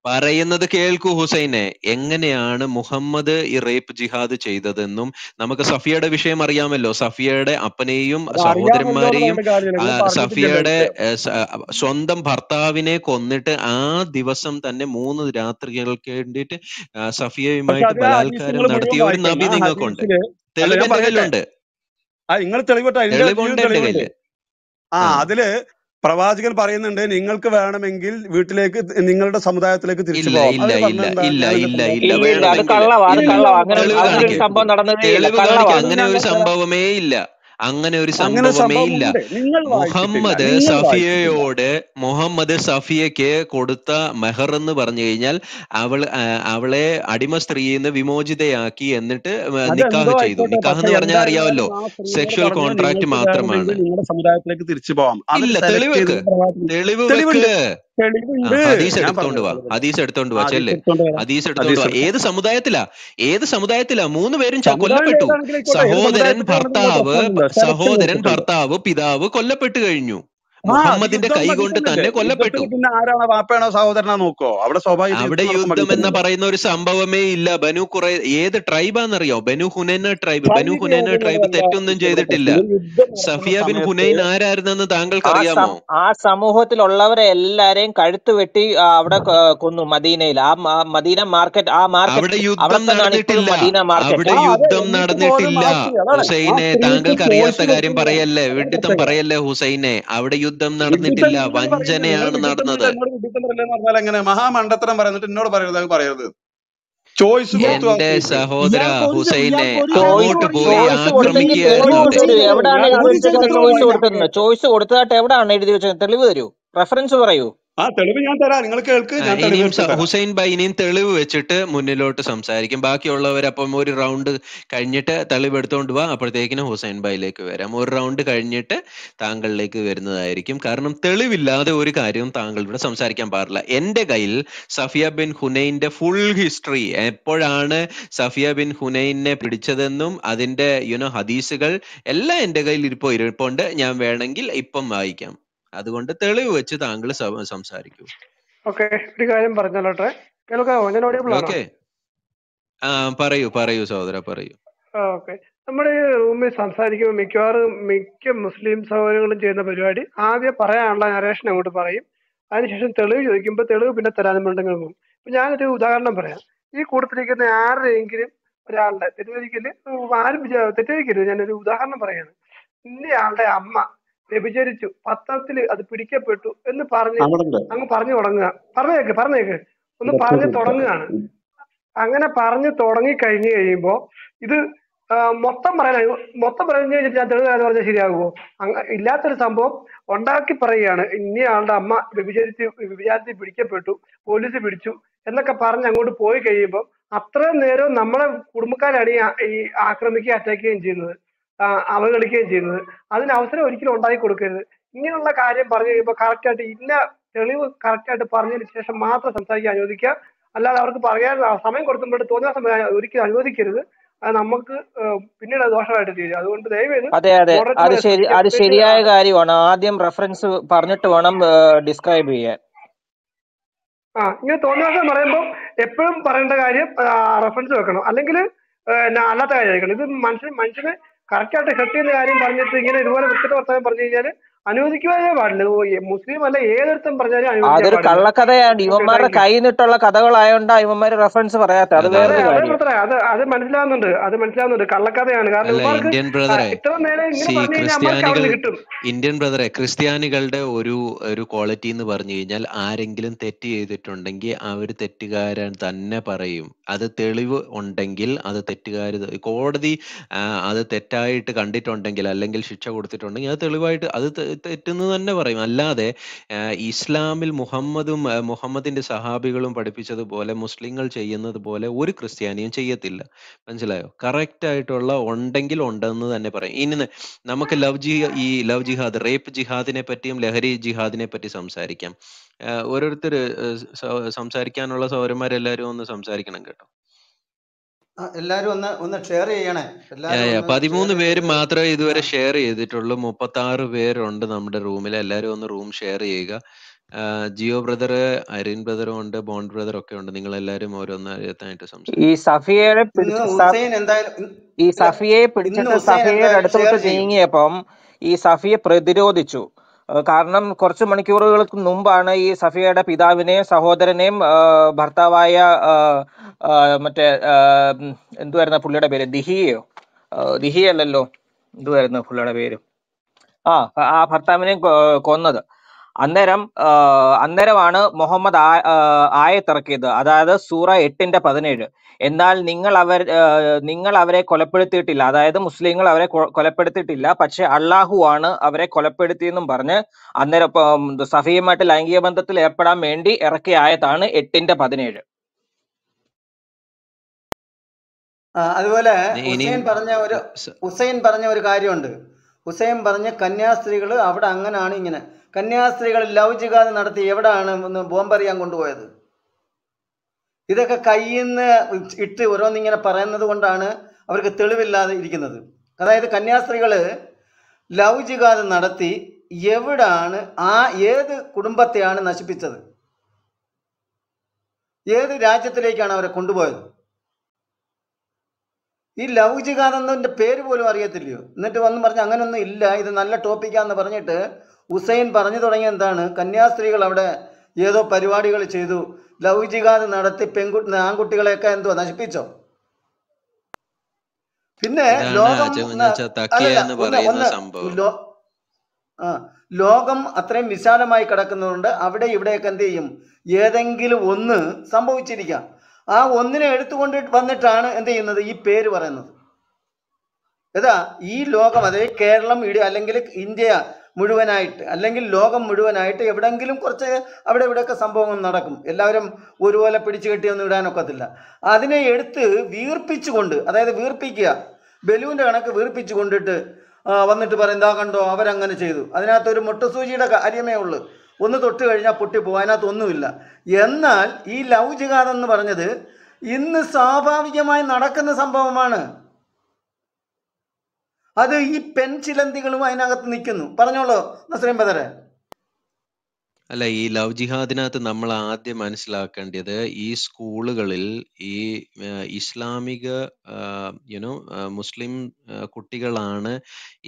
പറയുന്നത് കേൾക്കൂ ഹുസൈനെ. എങ്ങനെയാണ് മുഹമ്മദ് ഈ റേപ്പ് ജിഹാദ് ചെയ്തതെന്നും നമുക്ക് സഫിയയുടെ വിഷയം അറിയാമല്ലോ. സഫിയയുടെ അപ്പനെയും സഹോദരന്മാരെയും സഫിയയുടെ സ്വന്തം ഭർത്താവിനെ കൊന്നിട്ട് ആ ദിവസം തന്നെ മൂന്ന് രാത്രികൾക്ക് വേണ്ടിയിട്ട് സഫിയയുമായിട്ട് ബലാത്കാരം നടത്തിയ ഒരു നബി നിങ്ങൾക്കുണ്ട്. നിങ്ങൾ തെളിവുണ്ട് തെളിവുണ്ട്. ആ. അതിൽ പ്രവാചകൻ പറയുന്നുണ്ട് നിങ്ങൾക്ക് വേണമെങ്കിൽ വീട്ടിലേക്ക് നിങ്ങളുടെ സമുദായത്തിലേക്ക് തിരിച്ചു അങ്ങനെ ഒരു സംഭവമേ ഇല്ല. അങ്ങനെ ഒരു സംഭവമേ ഇല്ല. മുഹമ്മദ് സഫിയയോട് മുഹമ്മദ് സഫിയക്ക് കൊടുത്ത മെഹർ എന്ന് പറഞ്ഞു കഴിഞ്ഞാൽ അവൾ അവളെ അടിമ സ്ത്രീയിൽ നിന്ന് വിമോചിതയാക്കി എന്നിട്ട് നിക്കാഹ് ചെയ്തു. നിക്കാഹ് എന്ന് പറഞ്ഞാൽ അറിയാമല്ലോ. സെക്ഷൽ കോൺട്രാക്ട് മാത്രമാണ്. നിങ്ങളുടെ സമുദായത്തിലേക്ക് തിരിച്ചു പോവാം. ഇല്ല തെളിവ് തെളിവ് ഹദീസ് എടുത്തോണ്ട് വാ. ഹദീസ് എടുത്തോണ്ട് വാ. ചെല്ല്. ഹദീസ് എടുത്തോണ്ട് വാ. ഏത് സമുദായത്തിലാ? ഏത് സമുദായത്തിലാ? മൂന്ന് പേരും കൊല്ലപ്പെട്ടു. സഹോദരൻ ഭർത്താവ് സഹോദരൻ ഭർത്താവ് പിതാവ് കൊല്ലപ്പെട്ടു കഴിഞ്ഞു. മുഹമ്മദിന്റെ കൈ കൈകൊണ്ട് തന്നെ കൊല്ലപ്പെട്ടു പിന്നെ ആരാണ് വാപ്പയാണോ സഹോദരനാ നോക്കോ അവിടെ സ്വാഭാവികം അവിടെ യുദ്ധം എന്ന് പറയുന്ന ഒരു സംഭവമേ ഇല്ല ബനു കുറെ ഏത് ട്രൈബാന്നറിയോ ബനു ഹുനൈന ട്രൈബ് ബനു ഹുനൈന ട്രൈബ് തെറ്റൊന്നും ചെയ്തിട്ടില്ല സഫിയ ബിൻ ഹുനൈൻ ആരായിരുന്നെന്ന് താങ്കൾക്ക് ആ അറിയാമോ ആ സമൂഹത്തിലുള്ളവരെ എല്ലാരെയും കഴുത്ത് വെട്ടി അവിടെ കൊന്നു മദീനയിൽ ആ മദീന മാർക്കറ്റ് ആ മാർക്കറ്റ് അവിടെ യുദ്ധം നടന്നിട്ടില്ല മദീന മാർക്കറ്റ് അവിടെ യുദ്ധം നടന്നിട്ടില്ല ഹുസൈനെ താങ്കൾക്ക് അറിയാത്ത കാര്യം പറയല്ലേ വെട്ടിത്തം വിഡിത്തം പറയല്ലേ ഹുസൈനെ അവിടെ യുദ്ധം നടന്നിട്ടില്ല. വഞ്ചനയാണ് നടന്നത്. എങ്ങനെ? മഹാമണ്ഡത്തരം പറയുന്നിട്ട് എന്നോട് പറയരുത് പറയരുത്. ചോയ്സ് എന്റെ സഹോദര ഹുസൈനെ അങ്ങോട്ട് പോയി ആക്രമിക്കുക ചോയ്സ് കൊടുത്തതായിട്ട് എവിടാണ് എഴുതി വെച്ചത്? തെളിവ് തരൂ. റെഫറൻസ് പറയൂ. ആ തെളിവ് ഞാൻ തരാം. നിങ്ങൾ കേൾക്ക് ഞാൻ ഹുസൈൻ ഭായ് ഇനിയും തെളിവ് വെച്ചിട്ട് മുന്നിലോട്ട് സംസാരിക്കും. ബാക്കിയുള്ളവർ അപ്പം ഒരു റൗണ്ട് കഴിഞ്ഞിട്ട് തെളിവ് എടുത്തോണ്ട് വാ അപ്പോഴത്തേക്കിനും ഹുസൈൻ ഭായിലേക്ക് വരാം. ഒരു റൗണ്ട് കഴിഞ്ഞിട്ട് താങ്കളിലേക്ക് വരുന്നതായിരിക്കും. കാരണം തെളിവില്ലാതെ ഒരു കാര്യവും താങ്കൾ ഇവിടെ സംസാരിക്കാൻ പാടില്ല. എന്റെ കയ്യിൽ സഫിയ ബിൻ ഹുനൈന്റെ ഫുൾ ഹിസ്റ്ററി എപ്പോഴാണ് സഫിയ ബിൻ ഹുനൈനെ പിടിച്ചതെന്നും അതിന്റെ യുനോ ഹദീസുകൾ എല്ലാം എന്റെ കയ്യിൽ ഇരിപ്പോ ഇരിപ്പുണ്ട്. ഞാൻ വേണമെങ്കിൽ ഇപ്പം വായിക്കാം. അതുകൊണ്ട് തെളിവ് വെച്ച് താങ്കൾ സംസാരിക്കൂ. ഓക്കെ ഒരു കാര്യം പറഞ്ഞോട്ടെ ഞാൻ ഓഡിയബിൾ ആണോ ഓക്കെ. ആ പറയൂ പറയൂ സഹോദര പറയൂ. ഓക്കെ. നമ്മുടെ ഈ റൂമിൽ സംസാരിക്കുമ്പോൾ മിക്കവാറും മിക്ക മുസ്ലിം സഹോദരങ്ങളും ചെയ്യുന്ന പരിപാടി ആദ്യം പറയാനുള്ള നരേഷൻ അങ്ങോട്ട് പറയും. അതിനുശേഷം തെളിവ് ചോദിക്കുമ്പോൾ തെളിവ് പിന്നെ തരാനും വേണ്ടെങ്കിൽ പോകും. ഇപ്പൊ ഞാനൊരു ഉദാഹരണം പറയാം. ഈ കൂട്ടത്തിലിരിക്കുന്ന ആരുടെയെങ്കിലും ഒരാളുടെ തെറ്റിദ്ധരിക്കൽ ആരും തെറ്റിദ്ധരിക്കരുത്. ഞാനൊരു ഉദാഹരണം പറയാണ്. ഇന്നയാളുടെ അമ്മ വ്യഭിചരിച്ചു. പത്രത്തിൽ അത് പിടിക്കപ്പെട്ടു എന്ന് പറഞ്ഞ് അങ്ങ് പറഞ്ഞു തുടങ്ങുക. പറഞ്ഞേക്ക് പറഞ്ഞേക്ക്. ഒന്ന് പറഞ്ഞു തുടങ്ങുകയാണ്. അങ്ങനെ പറഞ്ഞു തുടങ്ങി കഴിഞ്ഞു കഴിയുമ്പോ ഇത് മൊത്തം പറയാൻ മൊത്തം പറഞ്ഞു കഴിഞ്ഞാൽ ഞാൻ തെളിവ് പറഞ്ഞാൽ ശരിയാകുമോ? അങ്ങ ഇല്ലാത്തൊരു സംഭവം ഉണ്ടാക്കി പറയുകയാണ്. ഇനി ആളുടെ അമ്മ വ്യഭിചരിച്ച് വിചാരത്തിൽ പിടിക്കപ്പെട്ടു പോലീസ് പിടിച്ചു എന്നൊക്കെ പറഞ്ഞ് അങ്ങോട്ട് പോയി കഴിയുമ്പോൾ അത്രയും നേരം നമ്മളെ കുടുംബക്കാരാണ് ഈ ആക്രമിക്കുകയും അറ്റാക്ക് ചെയ്യുകയും ചെയ്യുന്നത്. അവഗണിക്കുകയും ചെയ്യുന്നത്. അതിന് അവസരം ഒരിക്കലും ഉണ്ടാക്കി കൊടുക്കരുത്. ഇങ്ങനെയുള്ള കാര്യം പറഞ്ഞു കഴിയുമ്പോൾ കറക്റ്റായിട്ട് ഇന്ന തെളിവ് കറക്റ്റായിട്ട് പറഞ്ഞതിന് ശേഷം മാത്രം സംസാരിക്കാൻ അനുവദിക്കുക. അല്ലാതെ അവർക്ക് പറയാൻ സമയം കൊടുക്കുമ്പോൾ തോന്നുന്ന സമയം ഒരിക്കലും അനുവദിക്കരുത്. അത് നമുക്ക് പിന്നീട് ദോഷമായിട്ട് തീരും. അതുകൊണ്ട് ദയവേത് അതെ അതെ. അത് ശരി അത് ശരിയായ കാര്യമാണ്. ആദ്യം റെഫറൻസ് പറഞ്ഞിട്ട് വേണം ഡിസ്ക്രൈബ് ചെയ്യാൻ. ആ ഇങ്ങനെ തോന്നിയ പറയുമ്പോൾ എപ്പോഴും പറയേണ്ട കാര്യം റെഫറൻസ് വെക്കണം. അല്ലെങ്കിൽ അല്ലാത്ത കാര്യം ആയിരിക്കണം ഇത് മനുഷ്യൻ മനുഷ്യന് കറക്റ്റ് ആയിട്ട് ഹെർട്ട് ചെയ്യുന്ന കാര്യം പറഞ്ഞിട്ട് ഇങ്ങനെ ഇതുപോലെ വൃത്തിയുടെ വർത്തമാനം പറഞ്ഞു കഴിഞ്ഞാൽ അനുവദിക്കുവാനേ പാടില്ല. മുസ്ലിം അല്ല ഏതൊരുത്തം പറഞ്ഞാലും അതൊരു കള്ളക്കഥയാണ് ഇവന്മാരുടെ കൈ നിട്ടുള്ള കയ്യിൽ നിന്നിട്ടുള്ള കഥകളായോണ്ടാ ഇവന്മാര് റെഫറൻസ് പറയാത്ത അത് വേറെ അതെ കാര്യം. അത് അത് മനസ്സിലാവുന്നുണ്ട്. അത് മനസ്സിലാവുന്നുണ്ട്. കള്ളക്കഥയാണ്. കാരണം ഇന്ത്യൻ ബ്രദറെ ഇത്ര നേരം ഇങ്ങനെ സി പറഞ്ഞു കഴിഞ്ഞാൽ നമ്മൾക്ക് അവിടെ ക്രിസ്ത്യാനികൾ കിട്ടും. ഇന്ത്യൻ ബ്രദറെ ക്രിസ്ത്യാനികളുടെ ഒരു ഒരു ക്വാളിറ്റി എന്ന് പറഞ്ഞു കഴിഞ്ഞാൽ ആരെങ്കിലും തെറ്റ് ചെയ്തിട്ടുണ്ടെങ്കിൽ അവർ തെറ്റുകാരൻ തന്നെ പറയും. അത് തെളിവ് ഉണ്ടെങ്കിൽ അത് തെറ്റുകാർ കോടതി അത് തെറ്റായിട്ട് കണ്ടിട്ടുണ്ടെങ്കിൽ അല്ലെങ്കിൽ ശിക്ഷ കൊടുത്തിട്ടുണ്ടെങ്കിൽ അത് തെളിവായിട്ട് അത് തെറ്റെന്ന് തന്നെ പറയും. അല്ലാതെ ഇസ്ലാമിൽ മുഹമ്മദും മുഹമ്മദിന്റെ സഹാബികളും പഠിപ്പിച്ചതുപോലെ മുസ്ലിങ്ങൾ ചെയ്യുന്നത് പോലെ ഒരു ക്രിസ്ത്യാനിയും ചെയ്യത്തില്ല. മനസ്സിലായോ? കറക്റ്റ് ആയിട്ടുള്ള ഉണ്ടെങ്കിൽ ഉണ്ടെന്ന് തന്നെ പറയും. ഇനി നമുക്ക് ലവ് ജി ഈ ലവ് ജിഹാദ് റേപ്പ് ജിഹാദിനെ പറ്റിയും ലഹരി ജിഹാദിനെ പറ്റി സംസാരിക്കാം. ഓരോരുത്തർ സംസാരിക്കാനുള്ള സൗരന്മാരെല്ലാവരും ഒന്ന് സംസാരിക്കണം കേട്ടോ. എല്ലാരും ഒന്ന് ഒന്ന് ഷെയർ ചെയ്യണേ. എല്ലാരും പതിമൂന്ന് പേര് മാത്രമേ ഇതുവരെ ഷെയർ ചെയ്തിട്ടുള്ളൂ. മുപ്പത്തി ആറ് പേരുണ്ട് നമ്മുടെ റൂമിൽ എല്ലാവരും ഒന്ന് റൂം ഷെയർ ചെയ്യുക. ജിയോ ബ്രദർ അരിൻ ബ്രദറും ഉണ്ട് ബോണ്ട് ബ്രദർ ഒക്കെ ഉണ്ട്. നിങ്ങൾ എല്ലാവരും ഓരോന്ന് ഈ സംസാരിക്കും ഈ സഫിയെ പിടിച്ചിട്ട് ഹുസൈൻ അടുത്തോട്ട് നീങ്ങിയപ്പം ഈ സഫിയെ പ്രതിരോധിച്ചു. കാരണം കുറച്ച് മണിക്കൂറുകൾക്ക് മുമ്പാണ് ഈ സഫിയയുടെ പിതാവിനെയും സഹോദരനെയും ഭർത്താവായ മറ്റേ എന്തുവായിരുന്ന പുള്ളിയുടെ പേര്? ദിഹിയോ ദിഹിയല്ലല്ലോ. എന്തുവായിരുന്നു പുള്ളിയുടെ പേര്? ആ ആ ഭർത്താവിനെയും കൊന്നത്. അന്നേരം അന്നേരമാണ് മുഹമ്മദ് ആയത്തിറക്കിയത്. അതായത് സൂറ എട്ടിന്റെ പതിനേഴ്. എന്നാൽ നിങ്ങൾ അവർ നിങ്ങൾ അവരെ കൊലപ്പെടുത്തിയിട്ടില്ല. അതായത് മുസ്ലിങ്ങൾ അവരെ കൊലപ്പെടുത്തിയിട്ടില്ല. പക്ഷെ അള്ളാഹു ആണ് അവരെ കൊലപ്പെടുത്തിയെന്നും പറഞ്ഞ് അന്നേരം സഫീയമായിട്ട് സഫിയുമായിട്ട് ലൈംഗിക ബന്ധത്തിൽ ഏർപ്പെടാൻ വേണ്ടി ഇറക്കിയ ആയത്താണ് എട്ടിന്റെ പതിനേഴ്. അതുപോലെ ഹുസൈൻ പറഞ്ഞ ഒരു ഹുസൈൻ പറഞ്ഞ ഒരു കാര്യമുണ്ട്. ഹുസൈൻ പറഞ്ഞ കന്യാസ്ത്രീകൾ അവിടെ അങ്ങനാണ് ഇങ്ങനെ. കന്യാസ്ത്രീകൾ ലവ് ജിഹാദ് നടത്തി എവിടെയാണ് ഒന്ന് ബോംബെറിയാൻ കൊണ്ടുപോയത്? ഇതൊക്കെ കയ്യിൽ നിന്ന് ഇട്ട് ഓരോന്നിങ്ങനെ പറയുന്നത് കൊണ്ടാണ് അവർക്ക് തെളിവില്ലാതെ ഇരിക്കുന്നത്. അതായത് കന്യാസ്ത്രീകൾ ലവ് ജിഹാദ് നടത്തി എവിടാണ് ആ ഏത് കുടുംബത്തെയാണ് നശിപ്പിച്ചത്? ഏത് രാജ്യത്തിലേക്കാണ് അവരെ കൊണ്ടുപോയത്? ഈ എന്നതിന്റെ പേര് പോലും അറിയത്തില്ലയോ? എന്നിട്ട് വന്ന് പറഞ്ഞ് അങ്ങനൊന്നും ഇല്ല ഇത് നല്ല ടോപ്പിക്കാന്ന് പറഞ്ഞിട്ട് ഹുസൈൻ പറഞ്ഞു തുടങ്ങിയ എന്താണ്? കന്യാസ്ത്രീകൾ അവിടെ ഏതോ പരിപാടികൾ ചെയ്തു. ലൗചികാത് നടത്തി പെൺകുട്ടി ആൺകുട്ടികളെയൊക്കെ എന്തോ നശിപ്പിച്ചോ? പിന്നെ ലോകം ലോകം അത്രയും വിശാലമായി കിടക്കുന്നതുകൊണ്ട് അവിടെ ഇവിടെയൊക്കെ എന്ത് ചെയ്യും? ഏതെങ്കിലും ഒന്ന് സംഭവിച്ചിരിക്കാം. ആ ഒന്നിനെ എടുത്തുകൊണ്ട് വന്നിട്ടാണ് എന്ത് ചെയ്യുന്നത്? ഈ പേര് പറയുന്നത്. ഏതാ? ഈ ലോകം അതായത് കേരളം ഇടി അല്ലെങ്കിൽ ഇന്ത്യ മുഴുവനായിട്ട് അല്ലെങ്കിൽ ലോകം മുഴുവനായിട്ട് എവിടെങ്കിലും കുറച്ച് അവിടെ ഇവിടെയൊക്കെ സംഭവങ്ങൾ നടക്കും. എല്ലാവരും ഒരുപോലെ പിടിച്ചു കെട്ടിയൊന്നും ഇടാനൊക്കത്തില്ല അതിനെ എടുത്ത് വീർപ്പിച്ചുകൊണ്ട് അതായത് വീർപ്പിക്കുക ബലൂന്റെ കണക്ക് വീർപ്പിച്ചു കൊണ്ടിട്ട് വന്നിട്ട് പറയും എന്താ കണ്ടോ അവരങ്ങനെ ചെയ്തു. അതിനകത്ത് ഒരു മുട്ടസൂചിയുടെ കാര്യമേ ഉള്ളൂ. ഒന്ന് തൊട്ട് കഴിഞ്ഞാൽ പൊട്ടിപ്പോകും അതിനകത്ത് ഒന്നുമില്ല എന്നാൽ ഈ ലൗ ജിഹാദ് എന്ന് പറഞ്ഞത് ഇന്ന് സ്വാഭാവികമായി നടക്കുന്ന സംഭവമാണ്. അത് ഈ പെൺചിലന്തികളും അതിനകത്ത് നിൽക്കുന്നു. പറഞ്ഞോളൂ നസ്രീം ബദറെ. അല്ല ഈ ലവ് ജിഹാദിനകത്ത് നമ്മൾ ആദ്യം മനസ്സിലാക്കേണ്ടത് ഈ സ്കൂളുകളിൽ ഈ ഇസ്ലാമിക യുനോ മുസ്ലിം കുട്ടികളാണ്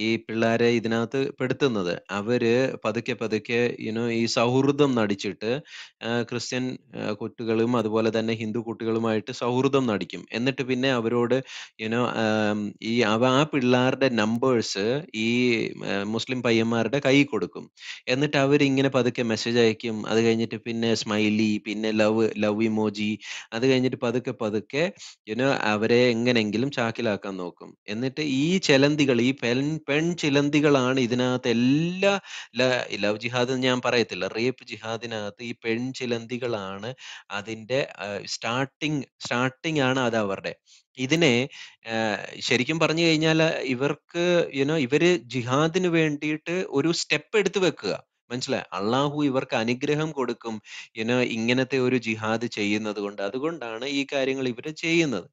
ഈ പിള്ളേരെ ഇതിനകത്ത് പെടുത്തുന്നത്. അവർ പതുക്കെ പതുക്കെ യുനോ ഈ സൗഹൃദം നടിച്ചിട്ട് ക്രിസ്ത്യൻ കുട്ടികളും അതുപോലെ തന്നെ ഹിന്ദു കുട്ടികളുമായിട്ട് സൗഹൃദം നടിക്കും. എന്നിട്ട് പിന്നെ അവരോട് യുനോ ഈ അവ ആ പിള്ളേരുടെ നമ്പേഴ്സ് ഈ മുസ്ലിം പയ്യന്മാരുടെ കൈ കൊടുക്കും. എന്നിട്ട് അവരിങ്ങനെ പതുക്കെ മെസ്സേജ് അയക്കും. അത് കഴിഞ്ഞിട്ട് പിന്നെ സ്മൈലി പിന്നെ ലവ് ലവ് ഇമോജി അത് കഴിഞ്ഞിട്ട് പതുക്കെ പതുക്കെ യുനോ അവരെ എങ്ങനെങ്കിലും ചാക്കിലാക്കാൻ നോക്കും. എന്നിട്ട് ഈ ചിലന്തികൾ ഈ പെൺ പെൺ ചിലന്തികളാണ് ഇതിനകത്ത് എല്ലാ ലവ് ജിഹാദ് ഞാൻ പറയത്തില്ല. റേപ്പ് ജിഹാദിനകത്ത് ഈ പെൺ ചിലന്തികളാണ് അതിന്റെ സ്റ്റാർട്ടിങ് സ്റ്റാർട്ടിങ് ആണ് അത് അവരുടെ. ഇതിനെ ശരിക്കും പറഞ്ഞു കഴിഞ്ഞാൽ ഇവർക്ക് യുനോ ഇവർ ജിഹാദിന് വേണ്ടിയിട്ട് ഒരു സ്റ്റെപ്പ് എടുത്തു വെക്കുക. മനസ്സിലായി? അള്ളാഹു ഇവർക്ക് അനുഗ്രഹം കൊടുക്കും യുനോ ഇങ്ങനത്തെ ഒരു ജിഹാദ് ചെയ്യുന്നത് കൊണ്ട്. അതുകൊണ്ടാണ് ഈ കാര്യങ്ങൾ ഇവർ ചെയ്യുന്നത്.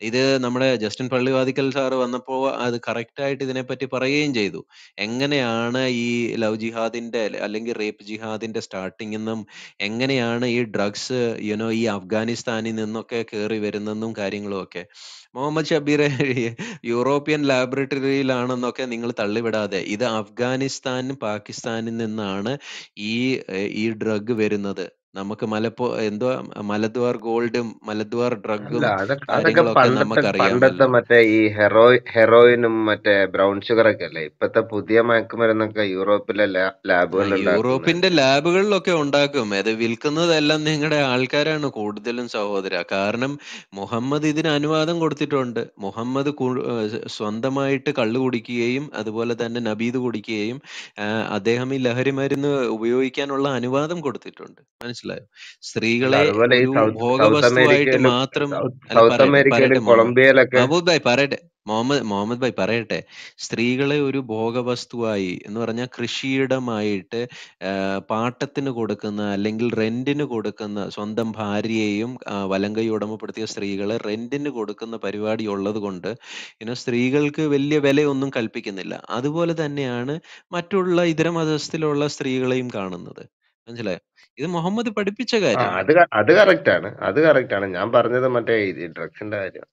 ഇത് നമ്മുടെ ജസ്റ്റിൻ പള്ളിവാതിക്കൽ സാറ് വന്നപ്പോ അത് കറക്റ്റ് ആയിട്ട് ഇതിനെപ്പറ്റി പറയുകയും ചെയ്തു. എങ്ങനെയാണ് ഈ ലവ് ജിഹാദിന്റെ അല്ലെങ്കിൽ റേപ്പ് ജിഹാദിന്റെ സ്റ്റാർട്ടിംഗ് എന്നും എങ്ങനെയാണ് ഈ ഡ്രഗ്സ് യുനോ ഈ അഫ്ഗാനിസ്ഥാനിൽ നിന്നൊക്കെ കയറി വരുന്നെന്നും കാര്യങ്ങളും ഒക്കെ. മുഹമ്മദ് ഷബീറെ യൂറോപ്യൻ ലാബറട്ടറിയിലാണെന്നൊക്കെ നിങ്ങൾ തള്ളിവിടാതെ ഇത് അഫ്ഗാനിസ്ഥാനും പാകിസ്ഥാനിൽ നിന്നാണ് ഈ ഈ ഡ്രഗ് വരുന്നത്. നമുക്ക് മലപ്പോ എന്തോ മലദ്വാർ ഗോൾഡും മലദ്വാർ ഡ്രഗും അതൊക്കെ പണ്ടത്തെ പണ്ടത്തെ മറ്റേ ഈ ഹെറോ ഹെറോയിനും മറ്റേ ബ്രൗൺ ഷുഗർ ഒക്കെ അല്ലേ? ഇപ്പത്തെ പുതിയ മയക്കുമരുന്നൊക്കെ യൂറോപ്പിലെ ലാ- ആ, ലാബുകളിൽ ഉണ്ടാക്കുന്നത്. യൂറോപ്പിന്റെ ലാബുകളിലൊക്കെ ഉണ്ടാക്കും. അത് വിൽക്കുന്നതെല്ലാം നിങ്ങളുടെ ആൾക്കാരാണ് കൂടുതലും സഹോദര. കാരണം മുഹമ്മദ് ഇതിന് അനുവാദം കൊടുത്തിട്ടുണ്ട്. മുഹമ്മദ് സ്വന്തമായിട്ട് കള്ളു കുടിക്കുകയും അതുപോലെ തന്നെ നബീദ് കുടിക്കുകയും അദ്ദേഹം ഈ ലഹരി മരുന്ന് ഉപയോഗിക്കാനുള്ള അനുവാദം കൊടുത്തിട്ടുണ്ട്. മനസ്സിലായോ? അല്ല സ്ത്രീകളെ ഭോഗവസ്തുവായിട്ട് മാത്രം മുഹമ്മദ് ഭായ് പറയട്ടെ മുഹമ്മദ് മുഹമ്മദ് ഭായ് പറയട്ടെ സ്ത്രീകളെ ഒരു ഭോഗവസ്തുവായി എന്ന് പറഞ്ഞാൽ കൃഷിയിടമായിട്ട് പാട്ടത്തിന് കൊടുക്കുന്ന അല്ലെങ്കിൽ റെന്റിന് കൊടുക്കുന്ന സ്വന്തം ഭാര്യയെയും വലങ്കൈ ഉടമപ്പെടുത്തിയ സ്ത്രീകളെ റെന്റിന് കൊടുക്കുന്ന പരിപാടി ഉള്ളത് കൊണ്ട് ഇങ്ങനെ സ്ത്രീകൾക്ക് വലിയ വിലയൊന്നും കൽപ്പിക്കുന്നില്ല. അതുപോലെ തന്നെയാണ് മറ്റുള്ള ഇതര മതസ്ഥിലുള്ള സ്ത്രീകളെയും കാണുന്നത്. മനസ്സിലായോ? ഇത് മുഹമ്മദ് പഠിപ്പിച്ച ആ കാര്യമാണ്. അത് അത് കറക്റ്റ് ആണ് അത് കറക്റ്റ് ആണ് ഞാൻ പറഞ്ഞത് മറ്റേ ഡ്രഗ്സിന്റെ കാര്യം.